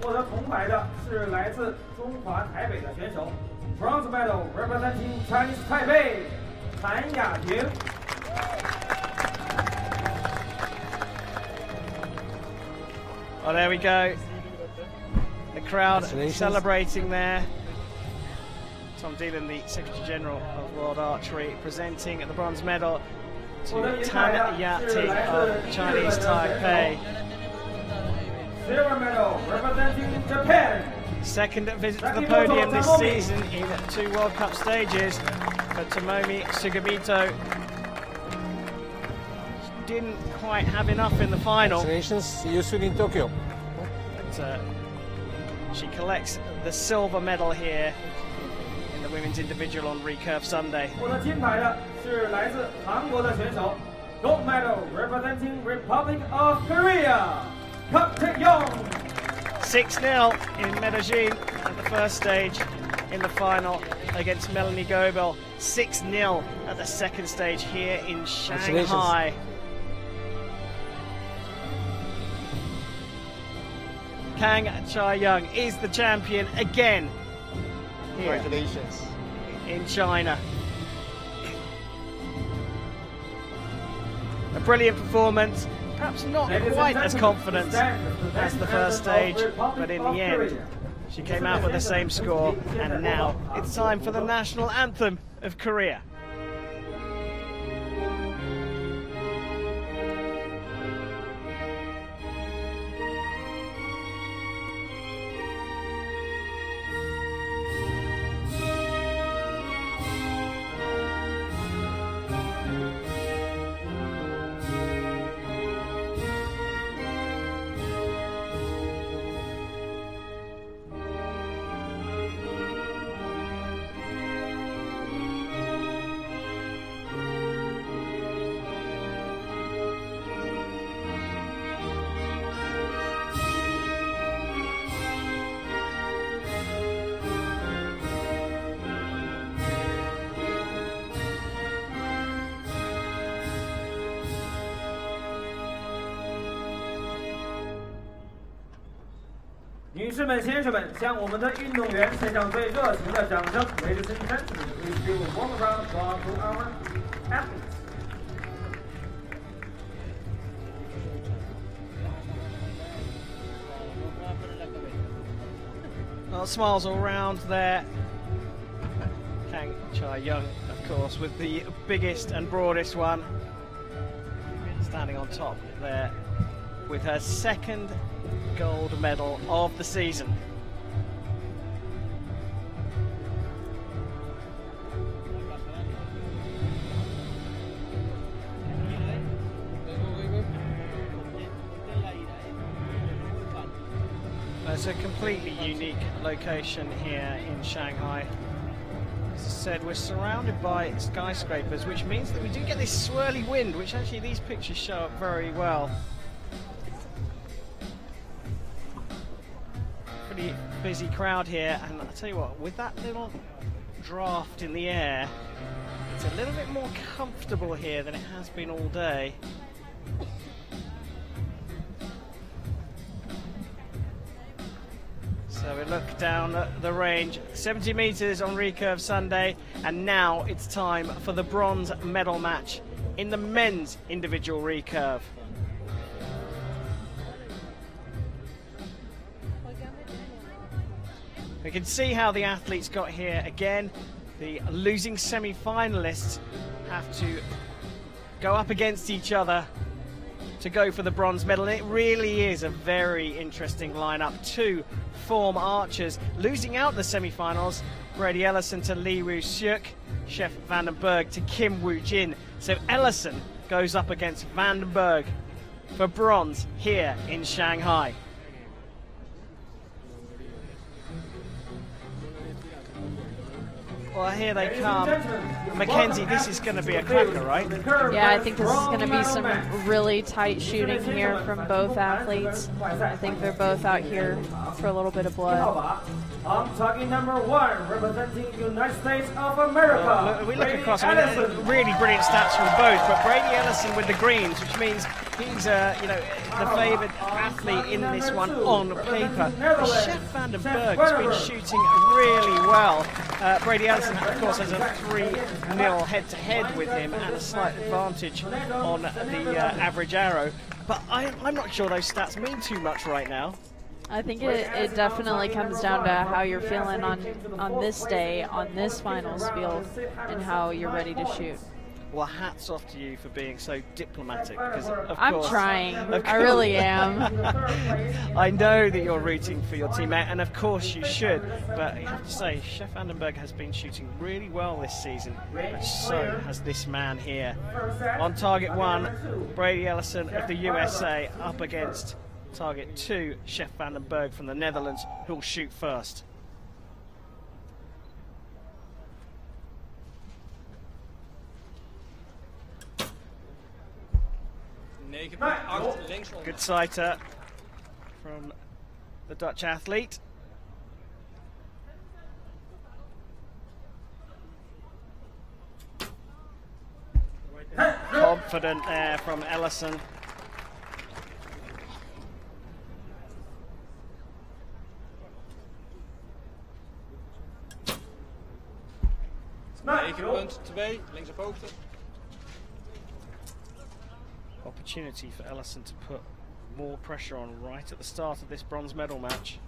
获得铜牌的是来自中华台北的选手，Bronze Medal representing Chinese Taipei，谭雅婷。Oh, there we go. The crowd celebrating there. Tom Dillon, the Secretary General of World Archery, presenting the bronze medal to Tan Ya-ting of Chinese Taipei silver medal representing Japan. Second visit to the podium this season in two World Cup stages for Tomomi Sugimoto. Didn't quite have enough in the final. Congratulations, see you soon in Tokyo. But, uh, she collects the silver medal here in the women's individual on recurve Sunday. Gold medal representing Republic of Korea. 6 0 in Medellin at the first stage in the final against Melanie Gaubil. 6 0 at the second stage here in Shanghai. Kang Chae-young is the champion again Congratulations. in China. A brilliant performance, perhaps not quite as confident as the first stage, but in the end, she came out with the same score, and now it's time for the national anthem of Korea. 士们、先生们，向我们的运动员献上最热情的掌声！Ladies and gentlemen, please give a warm round of applause to our athletes. Well, smiles all round there. Kang Chae-young, of course, with the biggest and broadest one. Standing on top there with her second gold medal of the season. It's a completely unique location here in Shanghai. As I said, we're surrounded by skyscrapers, which means that we do get this swirly wind, which actually these pictures show up very well. Busy crowd here, and I'll tell you what, with that little draft in the air, it's a little bit more comfortable here than it has been all day. So we look down the range, 70 metres on recurve Sunday, and now it's time for the bronze medal match in the men's individual recurve. We can see how the athletes got here again. The losing semi-finalists have to go up against each other to go for the bronze medal. And it really is a very interesting lineup. Two form archers losing out the semi-finals. Brady Ellison to Lee Woo Seok, Chef Vandenberg to Kim Woo Jin. So Ellison goes up against van den Berg for bronze here in Shanghai. Well, here they come. Mackenzie, this is going to be a cracker, right? Yeah, I think this is going to be some really tight shooting here from both athletes. I think they're both out here for a little bit of blood. I'm talking number one, representing the United States of America. Well, we look across, I mean, really brilliant stats from both, but Brady Ellison with the greens, which means he's, uh, you know, the favoured athlete in this one on paper. Sjef van den Berg has been shooting really well. Uh, Brady Ellison, of course, has a 3-0 head-to-head with him and a slight advantage on the uh, average arrow. But I, I'm not sure those stats mean too much right now. I think it, it definitely comes down to how you're feeling on, on this day, on this finals field, and how you're ready to shoot. Well, hats off to you for being so diplomatic. Because I'm course, trying. I really am. I know that you're rooting for your teammate, and of course you should. But you have to say, Sjef van den Berg has been shooting really well this season. But so has this man here. On target one, Brady Ellison of the USA up against Target two, Sjef van den Berg from the Netherlands, who'll shoot first. Good sighter from the Dutch athlete. Confident there from Ellison. Punt 2, links op hoogte. Opportunity for Ellison to put more pressure on right at the start of this bronze medal match.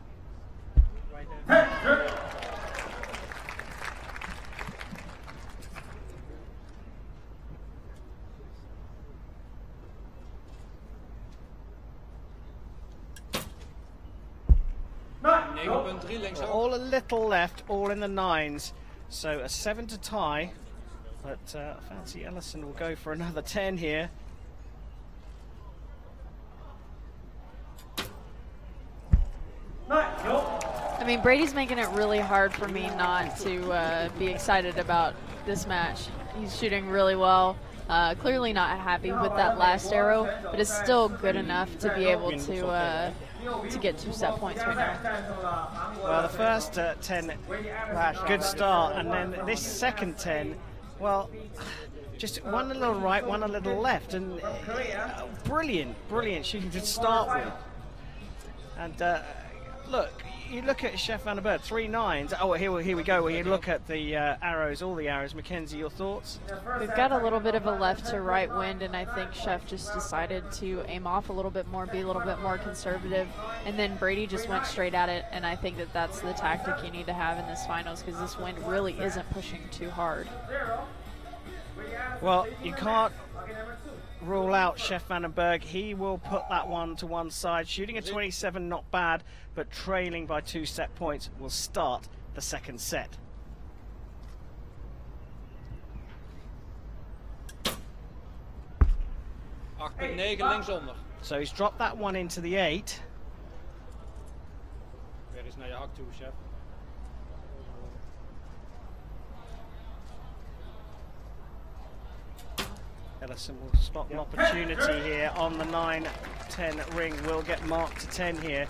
All a little left, all in the nines. So a seven to tie, but uh, Fancy Ellison will go for another 10 here. I mean, Brady's making it really hard for me not to uh, be excited about this match. He's shooting really well. Uh, clearly not happy with that last arrow, but it's still good enough to be able to uh, to get two set points right now. Well, the first uh, 10, good start, and then this second 10, well, just one a little right, one a little left, and uh, brilliant, brilliant shooting to start with. And uh, look, you look at Sjef van den Berg, three nines. Oh, here, here we go. We look at the uh, arrows, all the arrows. Mackenzie, your thoughts? We've got a little bit of a left to right wind, and I think Sjef just decided to aim off a little bit more, be a little bit more conservative, and then Brady just went straight at it. And I think that that's the tactic you need to have in this finals because this wind really isn't pushing too hard. Well, you can't rule out Sjef van den Berg. He will put that one to one side. Shooting a 27, not bad, but trailing by two set points will start the second set. linksonder. Ah. So he's dropped that one into the eight. Weer eens naar je hak toe, Sjef. Ellison will spot an opportunity here on the 9-10 ring. Will get marked to 10 here.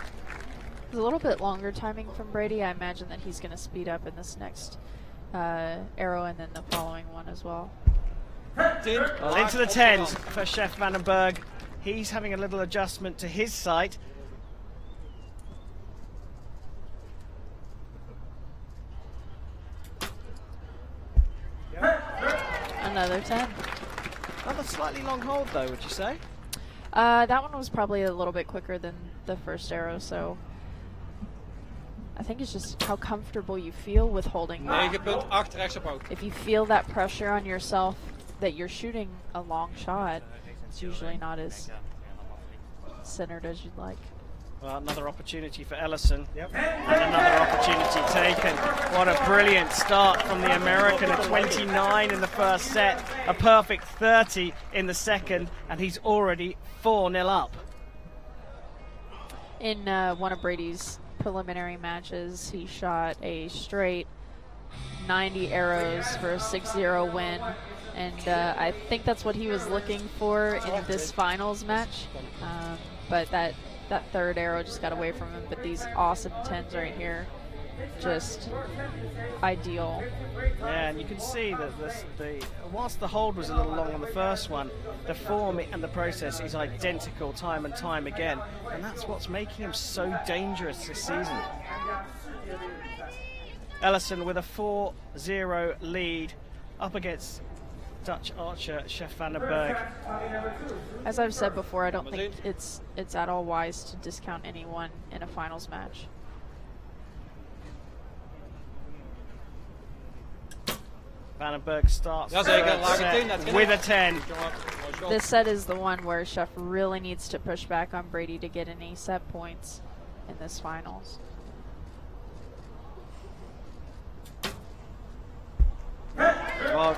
It's a little bit longer timing from Brady. I imagine that he's going to speed up in this next uh, arrow and then the following one as well. Well, into the 10s for Sjef van den Berg. He's having a little adjustment to his sight. Another 10. Another slightly long hold, though, would you say? Uh, that one was probably a little bit quicker than the first arrow, so I think it's just how comfortable you feel with holding. that. 9.8 rechts. If you feel that pressure on yourself that you're shooting a long shot, it's usually not as centered as you'd like. Well, another opportunity for Ellison. And another opportunity taken. What a brilliant start from the American. A 29 in the first set, a perfect 30 in the second, and he's already 4 0 up. In uh, one of Brady's preliminary matches, he shot a straight 90 arrows for a 6-0 win. And uh, I think that's what he was looking for in this finals match. Um, but that, that third arrow just got away from him. But these awesome 10s right here, just ideal. Yeah, and you can see that this, the whilst the hold was a little long on the first one, the form and the process is identical time and time again, and that's what's making him so dangerous this season. Ellison with a 4-0 lead up against Dutch archer Sjef van den Berg. As I've said before, I don't think it's it's at all wise to discount anyone in a finals match. van den Berg starts Ja, zeker. third Lage set 10, dat with a 10. This set is the one where Sjef really needs to push back on Brady to get any set points in this finals. Well,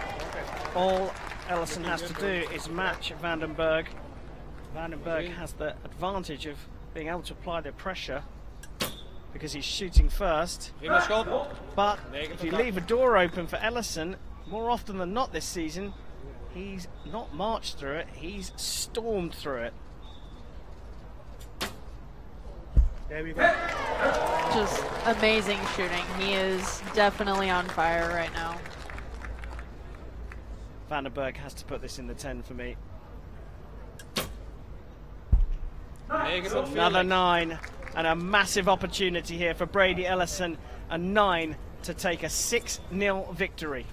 all Ellison has to do is match van den Berg. Vandenberg has the advantage of being able to apply the pressure because he's shooting first. But if you leave a door open for Ellison, more often than not this season, he's not marched through it, he's stormed through it. There we go. Just amazing shooting. He is definitely on fire right now. Vandenberg has to put this in the 10 for me. Another nine, and a massive opportunity here for Brady Ellison, a nine to take a 6 0 victory.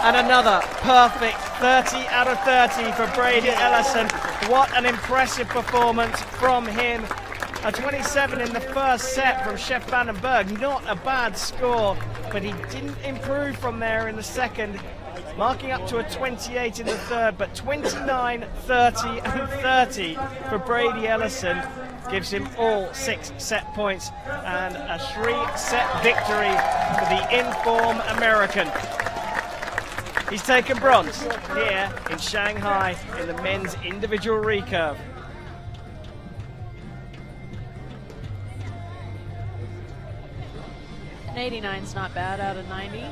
And another perfect 30 out of 30 for Brady Ellison. What an impressive performance from him. A 27 in the first set from Sjef van den Berg. Not a bad score, but he didn't improve from there in the second. Marking up to a 28 in the third, but 29, 30, and 30 for Brady Ellison gives him all six set points and a three set victory for the in-form American. He's taken bronze here in Shanghai in the men's individual recurve. 89's not bad out of 90.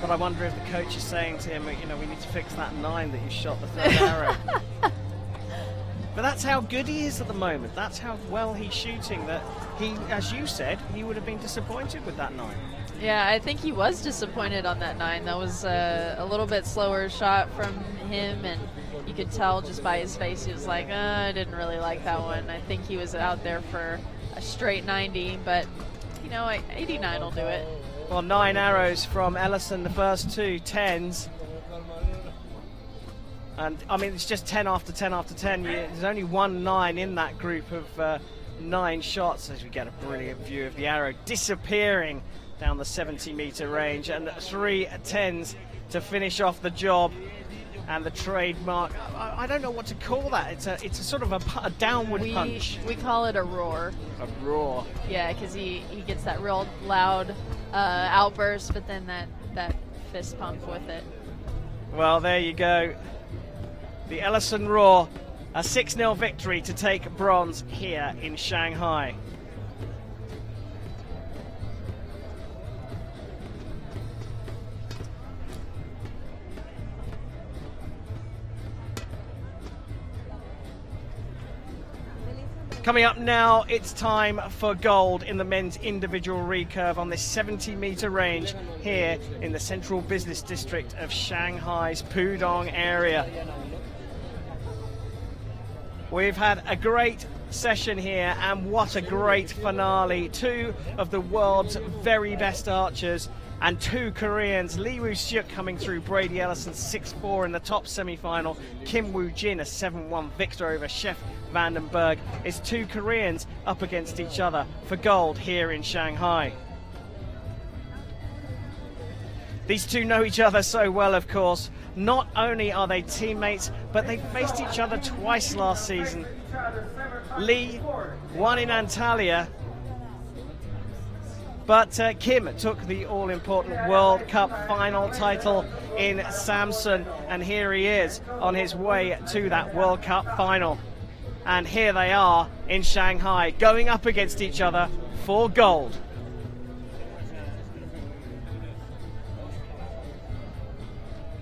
But I wonder if the coach is saying to him, you know, we need to fix that nine that you shot the third arrow. But that's how good he is at the moment. That's how well he's shooting. That he, as you said, he would have been disappointed with that nine. Yeah, I think he was disappointed on that nine. That was uh, a little bit slower shot from him, and you could tell just by his face he was like, uh, I didn't really like that one. I think he was out there for a straight 90, but you know, 89 will do it. Well, nine arrows from Ellison, the first two tens. And I mean, it's just 10 after 10 after 10. You, there's only one nine in that group of uh, nine shots as we get a brilliant view of the arrow disappearing down the 70 meter range and three tens to finish off the job and the trademark I, I don't know what to call that it's a it's a sort of a, a downward We, punch we call it a roar. a roar Yeah, because he, he gets that real loud uh, outburst, but then that, that fist pump with it. Well, there you go. The Ellison Roar, a 6 0 victory to take bronze here in Shanghai. Coming up now, it's time for gold in the men's individual recurve on this 70 meter range here in the central business district of Shanghai's Pudong area. We've had a great session here, and what a great finale. Two of the world's very best archers and two Koreans. Lee Woo Suk coming through Brady Ellison 6 4 in the top semi final. Kim Woo Jin, a 7 1 victor over Chef Vandenberg. It's two Koreans up against each other for gold here in Shanghai. These two know each other so well, of course. Not only are they teammates, but they faced each other twice last season. Lee won in Antalya, but uh, Kim took the all important World Cup final title in Samsun, and here he is on his way to that World Cup final. And here they are in Shanghai, going up against each other for gold.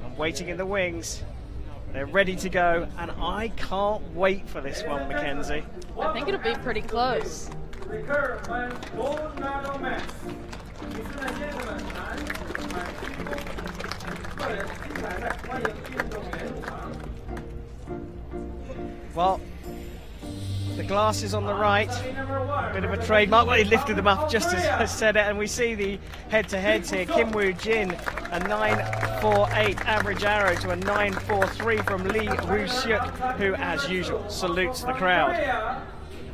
I'm waiting in the wings. They're ready to go, and I can't wait for this one, Mackenzie. I think it'll be pretty close Recurve men's gold medal match. Ladies and gentlemen, 男百米个人精彩赛，欢迎运动员入场。 Well, the glasses on the right, bit of a trademark. Well, he lifted them up just as I said it, and we see the head-to-heads here. Kim Woo Jin, a 9.48 average arrow to a 9.43 from Lee Woo Suk, who, as usual, salutes the crowd.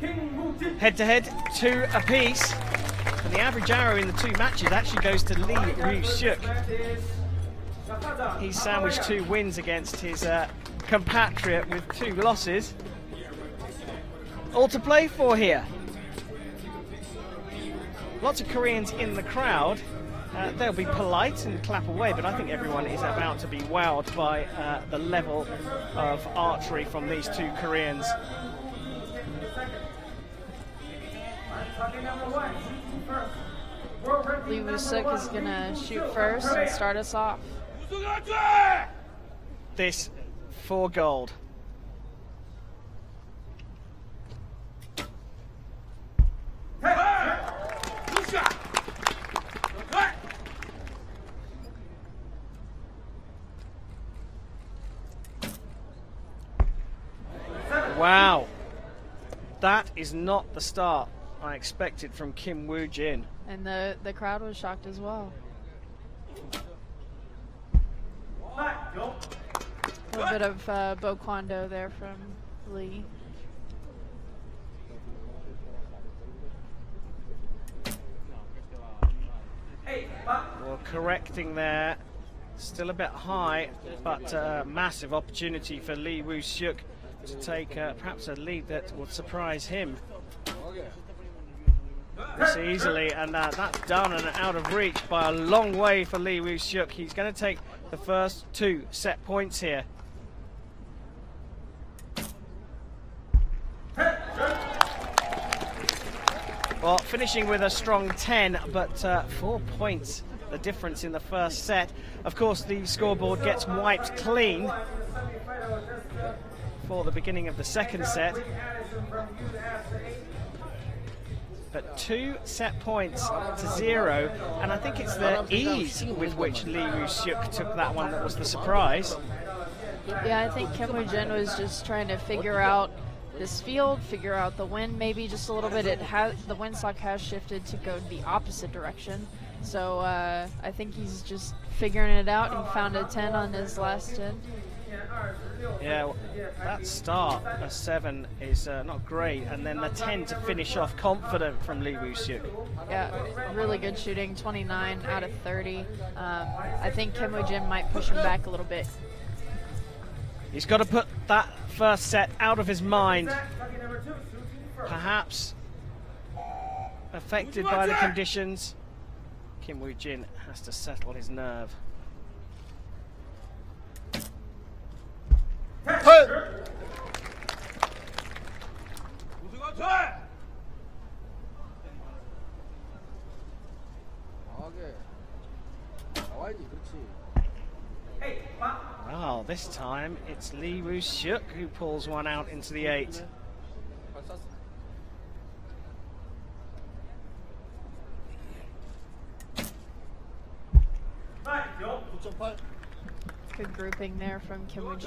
Head-to-head, two apiece, and the average arrow in the two matches actually goes to Lee Suk. He's sandwiched two wins against his uh, compatriot with two losses. All to play for here. Lots of Koreans in the crowd. Uh, they'll be polite and clap away, but I think everyone is about to be wowed by uh, the level of archery from these two Koreans. Lee Woo Suk is going to shoot first and start us off. This for gold. Wow. That is not the start I expected from Kim Woo Jin. And the, the crowd was shocked as well. A little bit of uh, Bo Kwando there from Lee. Well, correcting there. Still a bit high, but uh, massive opportunity for Lee Woo Suk to take uh, perhaps a lead that would surprise him. Easily, and uh, that's done and out of reach by a long way for Lee Woo Suk. He's going to take the first two set points here. Well, finishing with a strong 10, but uh, four points the difference in the first set. Of course, the scoreboard gets wiped clean for the beginning of the second set. But two set points to zero, and I think it's the ease with which Lee Woo Suk took that one that was the surprise. Yeah, I think Kim Jin was just trying to figure out this field, figure out the wind maybe just a little bit. It has the windsock has shifted to go the opposite direction. So uh, I think he's just figuring it out and found a 10 on his last 10. Yeah, well, that start, a 7, is uh, not great, and then the 10 to finish off confident from Lee Woo Suk. Yeah, really good shooting, 29 out of 30. Um, I think Kim Woo Jin might push him back a little bit. He's got to put that first set out of his mind. Perhaps affected by the conditions. Kim Woo Jin has to settle his nerve. Well, this time it's Lee Woo Suk who pulls one out into the eight. Good grouping there from Kim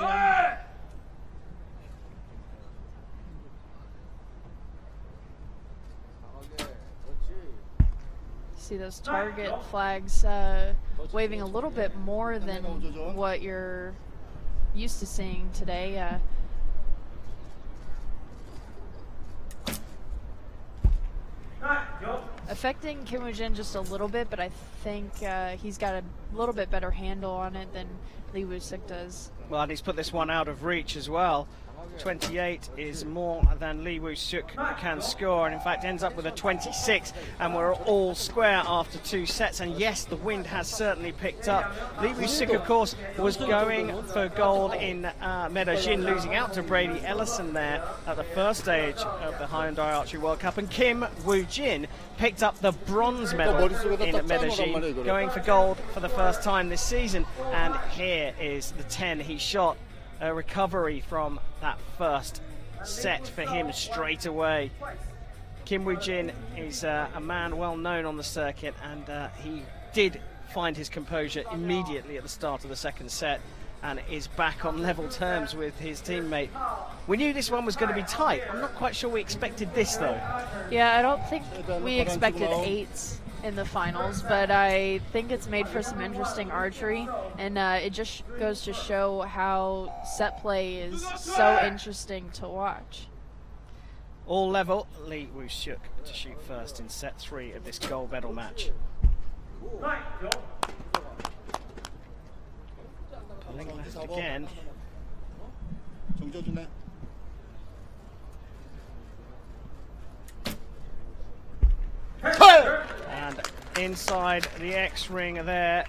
See those target flags uh, waving a little bit more than what you're used to seeing today. Uh, affecting Kim just a little bit, but I think uh, he's got a little bit better handle on it than Lee Woo Suk does. Well, and he's put this one out of reach as well. 28 is more than Lee Woo Suk can score, and in fact ends up with a 26. And we're all square after two sets. And yes, the wind has certainly picked up. Lee Woo Suk, of course, was going for gold in uh, Medellin, losing out to Brady Ellison there at the first stage of the Hyundai Archery World Cup. And Kim Woo Jin picked up the bronze medal in Medellin, going for gold for the first time this season. And here is the 10 he shot a recovery from that first set for him straight away. Kim Woo Jin is uh, a man well known on the circuit, and uh, he did find his composure immediately at the start of the second set and is back on level terms with his teammate. We knew this one was going to be tight. I'm not quite sure we expected this though. Yeah, I don't think we expected eights in the finals, but I think it's made for some interesting archery, and uh, it just goes to show how set play is so interesting to watch. All level, Lee Woo Suk to shoot first in set three of this gold medal match. Pulling left again. And inside the X ring there.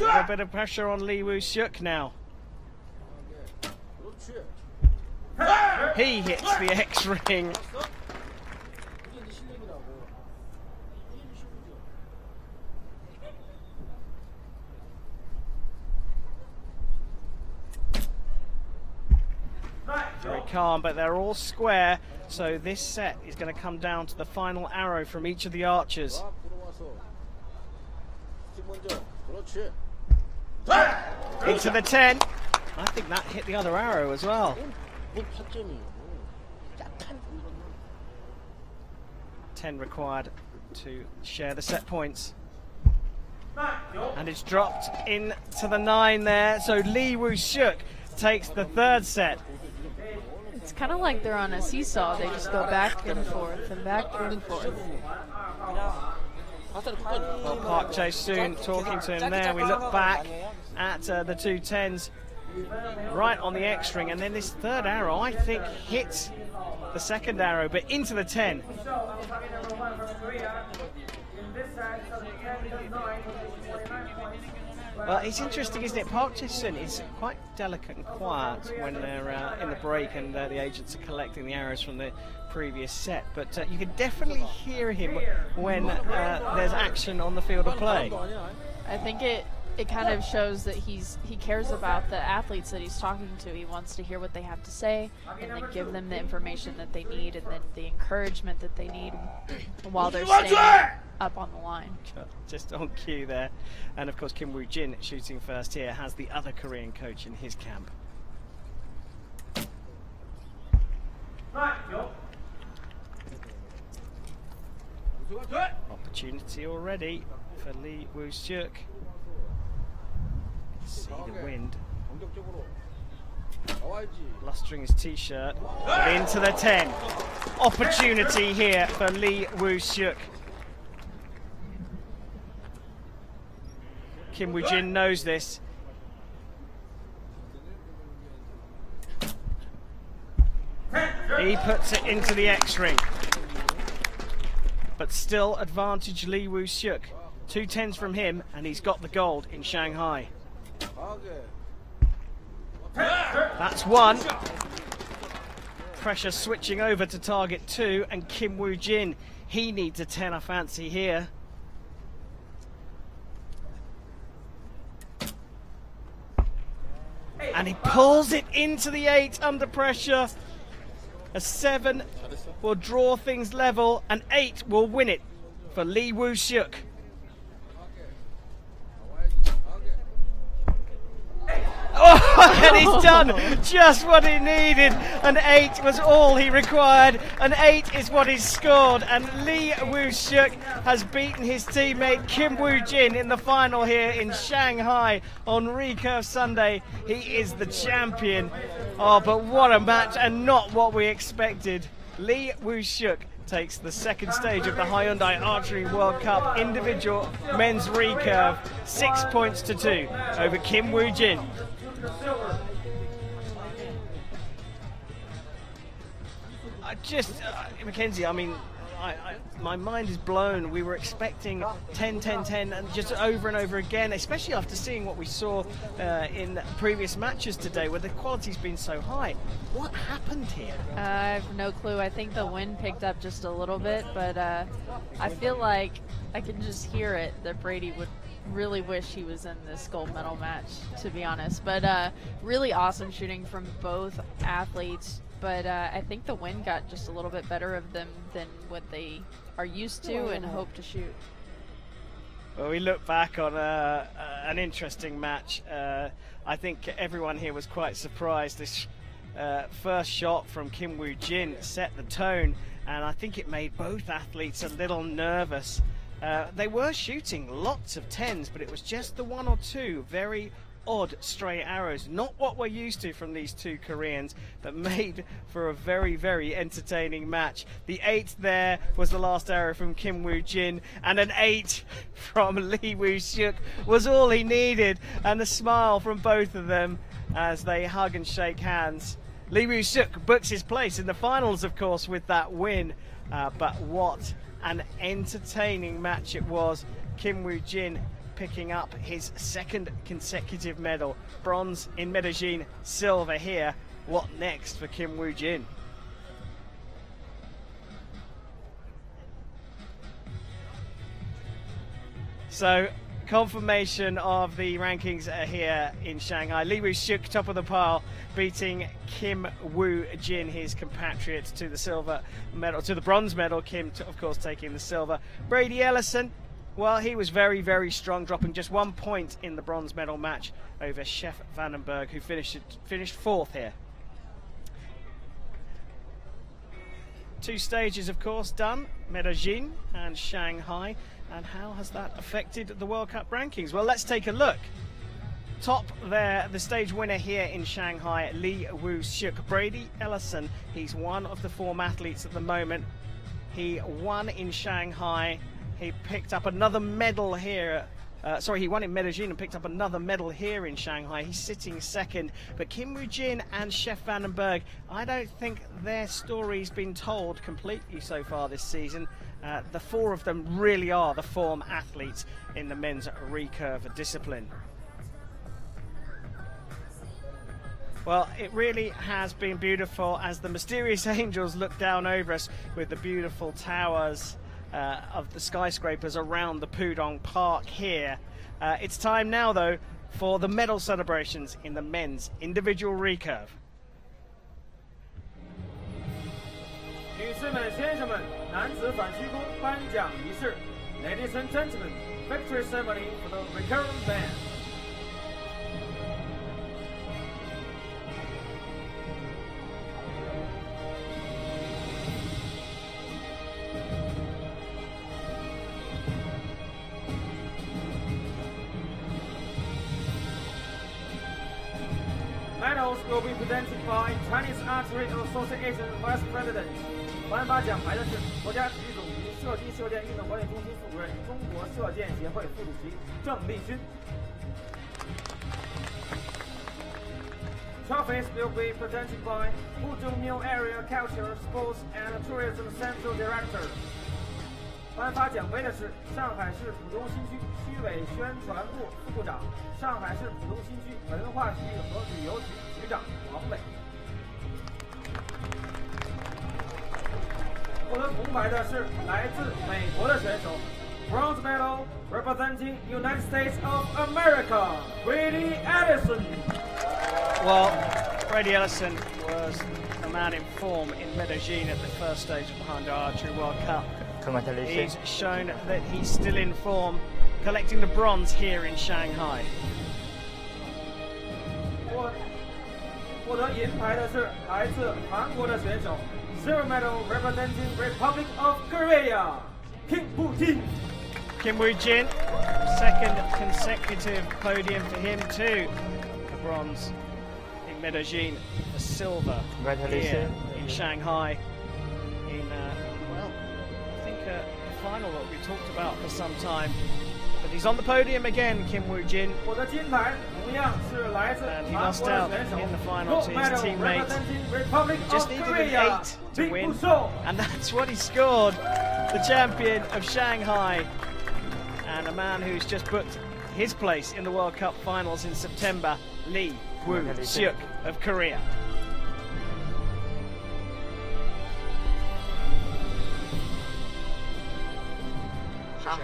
A bit of pressure on Lee Woo Suk now. He hits the X Very calm, but they're all square. So this set is going to come down to the final arrow from each of the archers. Into the 10. I think that hit the other arrow as well. 10 required to share the set points. And it's dropped into the 9 there. So Lee Woo Suk takes the third set. It's kind of like they're on a seesaw. They just go back and forth and back and forth. Well, Park Jae Soon talking to him there. We look back at uh, the two tens right on the X string, and then this third arrow, I think, hits the second arrow, but into the 10. Well, it's interesting, isn't it? Park is quite delicate and quiet when they're uh, in the break and uh, the agents are collecting the arrows from the previous set, but uh, you can definitely hear him when uh, there's action on the field of play. I think it it kind of shows that he's he cares about the athletes that he's talking to. He wants to hear what they have to say and then give them the information that they need and then the encouragement that they need while they're staying up on the line. Just on cue there. And of course Kim Woo Jin shooting first here has the other Korean coach in his camp. Opportunity already for Lee Woo Suk see the wind. Blustering his t-shirt. Into the 10. Opportunity here for Lee Woo-suk. Kim Woo-jin knows this. He puts it into the X-ring. But still advantage Lee Woo-suk. Two tens from him, and he's got the gold in Shanghai. That's one. Pressure switching over to target two, and Kim Woo Jin, he needs a 10, I fancy, here. And he pulls it into the eight under pressure. A seven will draw things level, and eight will win it for Lee Woo Seok. Oh, and he's done just what he needed. An eight was all he required. An eight is what he's scored. And Lee Woo Seok has beaten his teammate Kim Woo Jin in the final here in Shanghai on Recurve Sunday. He is the champion. Oh, but what a match and not what we expected. Lee Woo Seok takes the second stage of the Hyundai Archery World Cup individual men's recurve, six points to two over Kim Woo Jin. I just, uh, Mackenzie, I mean, I, I, my mind is blown. We were expecting 10, 10, 10, and just over and over again, especially after seeing what we saw uh, in previous matches today, where the quality's been so high. What happened here? Uh, I have no clue. I think the wind picked up just a little bit, but uh, I feel like I can just hear it that Brady would really wish he was in this gold medal match, to be honest. But uh, really awesome shooting from both athletes. But uh, I think the wind got just a little bit better of them than what they are used to and hope to shoot. Well, we look back on uh, uh, an interesting match. Uh, I think everyone here was quite surprised. This uh, first shot from Kim Woo Jin set the tone, and I think it made both athletes a little nervous. Uh, they were shooting lots of tens, but it was just the one or two very odd stray arrows. Not what we're used to from these two Koreans, but made for a very, very entertaining match. The eight there was the last arrow from Kim Woo Jin, and an eight from Lee Woo Seok was all he needed, and a smile from both of them as they hug and shake hands. Lee Woo Seok books his place in the finals, of course, with that win. Uh, but what an entertaining match it was. Kim Woo Jin picking up his second consecutive medal. Bronze in Medellin, silver here. What next for Kim Woo Jin? So, confirmation of the rankings here in Shanghai. Woo Seok top of the pile, beating Kim Woo Jin, his compatriot, to the silver medal, to the bronze medal. Kim, of course, taking the silver. Brady Ellison, well, he was very, very strong, dropping just one point in the bronze medal match over Chef Vandenberg, who finished finished fourth here. Two stages, of course, done Medellin and Shanghai. And how has that affected the World Cup rankings? Well, let's take a look. Top there, the stage winner here in Shanghai, Lee Woo Seok. Brady Ellison, he's one of the form athletes at the moment. He won in Shanghai. He picked up another medal here uh, sorry, he won in Medellin and picked up another medal here in Shanghai. He's sitting second. But Kim Woo Jin and Sjef van den Berg, I don't think their story's been told completely so far this season. Uh, the four of them really are the form athletes in the men's recurve discipline. Well, it really has been beautiful as the mysterious angels look down over us with the beautiful towers uh, of the skyscrapers around the Pudong Park here. Uh, it's time now, though, for the medal celebrations in the men's individual recurve. 女士们、先生们，男子反虚空颁奖仪式，Ladies and gentlemen, victory ceremony for the recurve band. medals will be presented by Chinese Archery Association Vice President。 颁发奖牌的是国家体育总局射击射箭运动管理中心副主任、中国射箭协会副主席郑立勋。Trophies will be presented by Pudong New Area Culture, Sports and Tourism Central Director。颁发奖杯的是上海市浦东新区区委宣传部副部长、上海市浦东新区文化体育和旅游局局长王伟。获得铜牌的是来自美国的选手，Bronze medal representing United States of America, Brady Ellison。 Well, Brady Ellison was a man in form in Medellin at the first stage of the Honda Archery World Cup. He's shown that he's still in form, collecting the bronze here in Shanghai. 获获得银牌的是来自韩国的选手 ，Silver medal representing Republic of Korea, Kim Woo-jin。 Kim Woo Jin, second consecutive podium for him too. A bronze in Medellin, a silver here Congratulations. in Shanghai. In uh, well, I think uh, the final that we talked about for some time. But he's on the podium again, Kim Woo Jin. 获得金牌同样是来自 He lost out in the final to his teammate. Just needed an 8 to win, and that's what he scored. The champion of Shanghai, and a man who's just booked his place in the World Cup finals in September, Lee Woo Seok of Korea. Sure.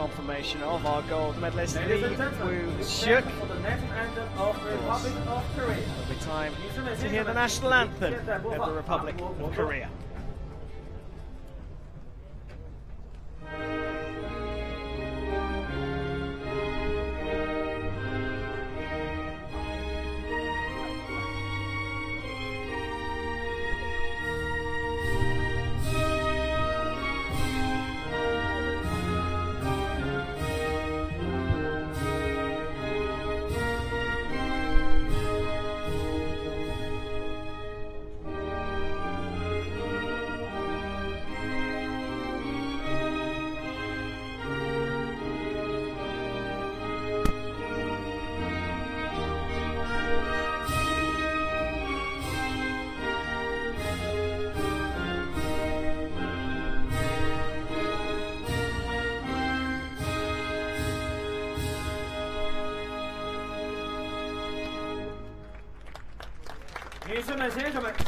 Confirmation of our gold medalist Lee Ladies Woo we Suk. stand for the national anthem of the Republic of Korea. It'll be time to hear the national anthem of the Republic of Korea.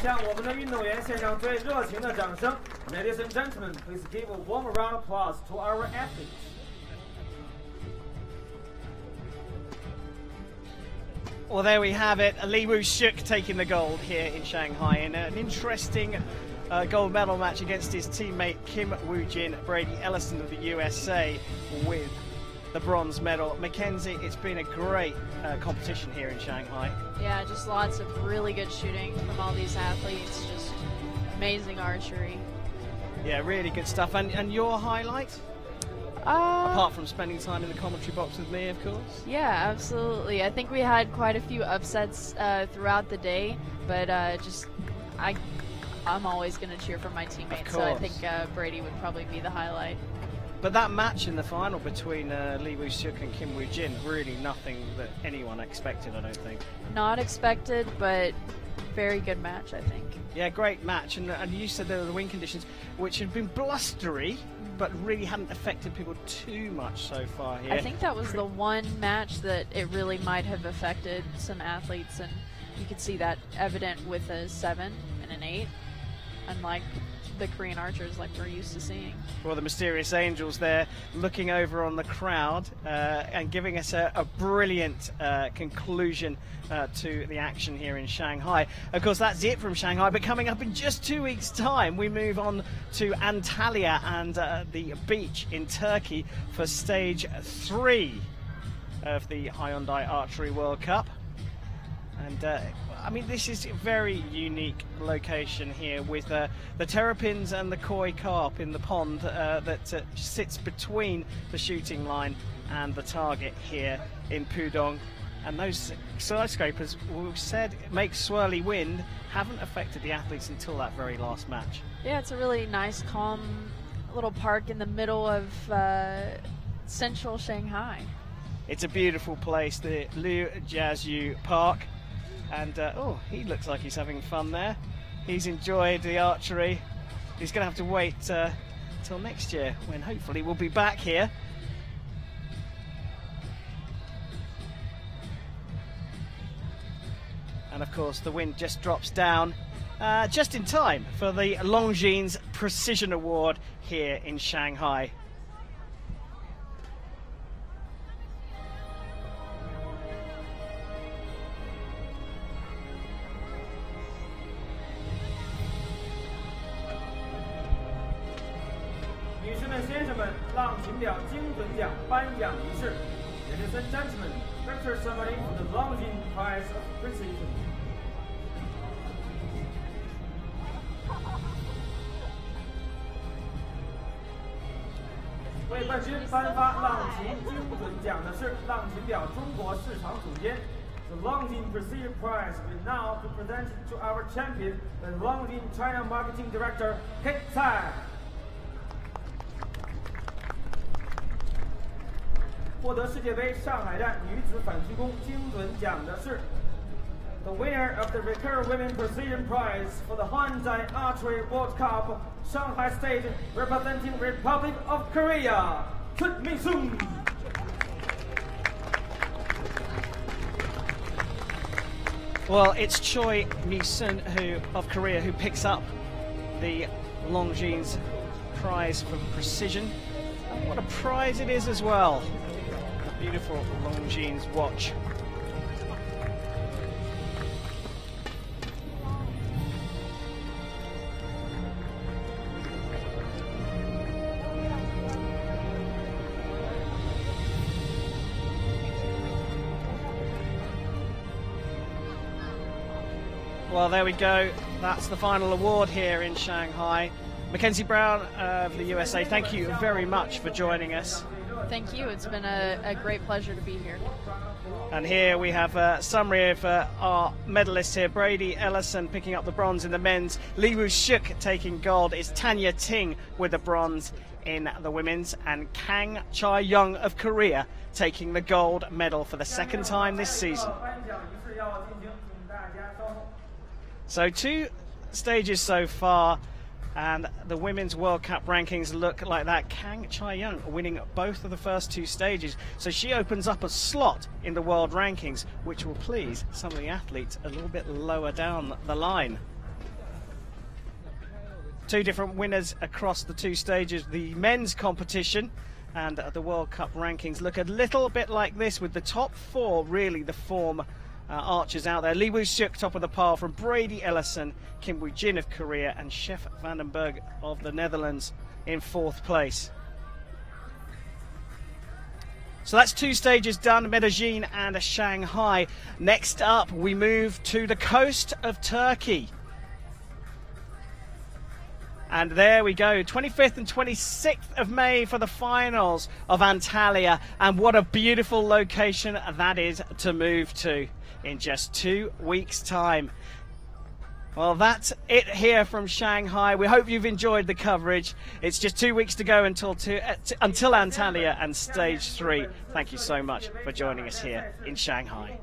向我们的运动员献上最热情的掌声。Ladies and gentlemen, please give a warm round of applause to our athletes. Well, there we have it. Lee Woo Seok taking the gold here in Shanghai in an interesting uh, gold medal match against his teammate Kim Woojin. Brady Ellison of the USA with the bronze medal. Mackenzie, it's been a great uh, competition here in Shanghai. Yeah, just lots of really good shooting from all these athletes. Just amazing archery. Yeah, really good stuff. And, and your highlight? Uh, Apart from spending time in the commentary box with me, of course. Yeah, absolutely. I think we had quite a few upsets uh, throughout the day, but uh, just I, I'm always going to cheer for my teammates. So I think uh, Brady would probably be the highlight. But that match in the final between uh, Lee Woo Seok and Kim Woo Jin, really nothing that anyone expected, I don't think. Not expected, but very good match, I think. Yeah, great match. And, and you said there were the wind conditions, which had been blustery, but really hadn't affected people too much so far here. I think that was the one match that it really might have affected some athletes, and you could see that evident with a seven and an eight, unlike the Korean archers like we're used to seeing. Well, the mysterious angels there looking over on the crowd uh, and giving us a, a brilliant uh, conclusion uh, to the action here in Shanghai. Of course, that's it from Shanghai, but coming up in just two weeks' time, we move on to Antalya and uh, the beach in Turkey for stage three of the Hyundai Archery World Cup. And uh, I mean, this is a very unique location here with uh, the terrapins and the koi carp in the pond uh, that uh, sits between the shooting line and the target here in Pudong. And those skyscrapers, we said, make swirly wind, haven't affected the athletes until that very last match. Yeah, it's a really nice, calm little park in the middle of uh, central Shanghai. It's a beautiful place, the Liu Jiazu Park. And uh, oh, he looks like he's having fun there. He's enjoyed the archery. He's going to have to wait uh, till next year when hopefully we'll be back here. And of course, the wind just drops down uh, just in time for the Longines Precision Award here in Shanghai. 先生们浪琴表精准奖颁奖仪式。Ladies and gentlemen, victor ceremony for the Longines Prize of Precision. 为冠军颁发浪琴精准奖的是浪琴表中国市场总监。The Longines Precision Prize will now be presented to our champion, the Longines China Marketing Director Kate Tsai. 获得世界杯上海站女子反曲弓精准奖的是 the winner of the Recurve Women Precision Prize for the Hyundai Archery World Cup, Shanghai State, representing Republic of Korea, Chut Min Sung. Well, it's Choi Mi-sun who of Korea who picks up the Longines prize for precision. And what a prize it is as well beautiful Longines watch. Well, there we go. That's the final award here in Shanghai. Mackenzie Brown of the USA, thank you very much for joining us. Thank you. It's been a, a great pleasure to be here. And here we have a summary of uh, our medalists here. Brady Ellison picking up the bronze in the men's. Lee Woo Seok taking gold. It's Tan Ya-ting with the bronze in the women's. And Kang Chae-young of Korea taking the gold medal for the second time this season. So two stages so far and the Women's World Cup rankings look like that. Kang Chae-young winning both of the first two stages. So she opens up a slot in the world rankings, which will please some of the athletes a little bit lower down the line. Two different winners across the two stages. The men's competition and the World Cup rankings look a little bit like this, with the top four really the form uh, archers out there. Lee Woo Seok, top of the pile from Brady Ellison, Kim Woo Jin of Korea, and Chef Vandenberg of the Netherlands in fourth place. So that's two stages done, Medellin and Shanghai. Next up, we move to the coast of Turkey. And there we go, 25th and 26th of May for the finals of Antalya. And what a beautiful location that is to move to in just two weeks' time. Well, that's it here from Shanghai. We hope you've enjoyed the coverage. It's just two weeks to go until two, uh, until Antalya and Stage Three. Thank you so much for joining us here in Shanghai.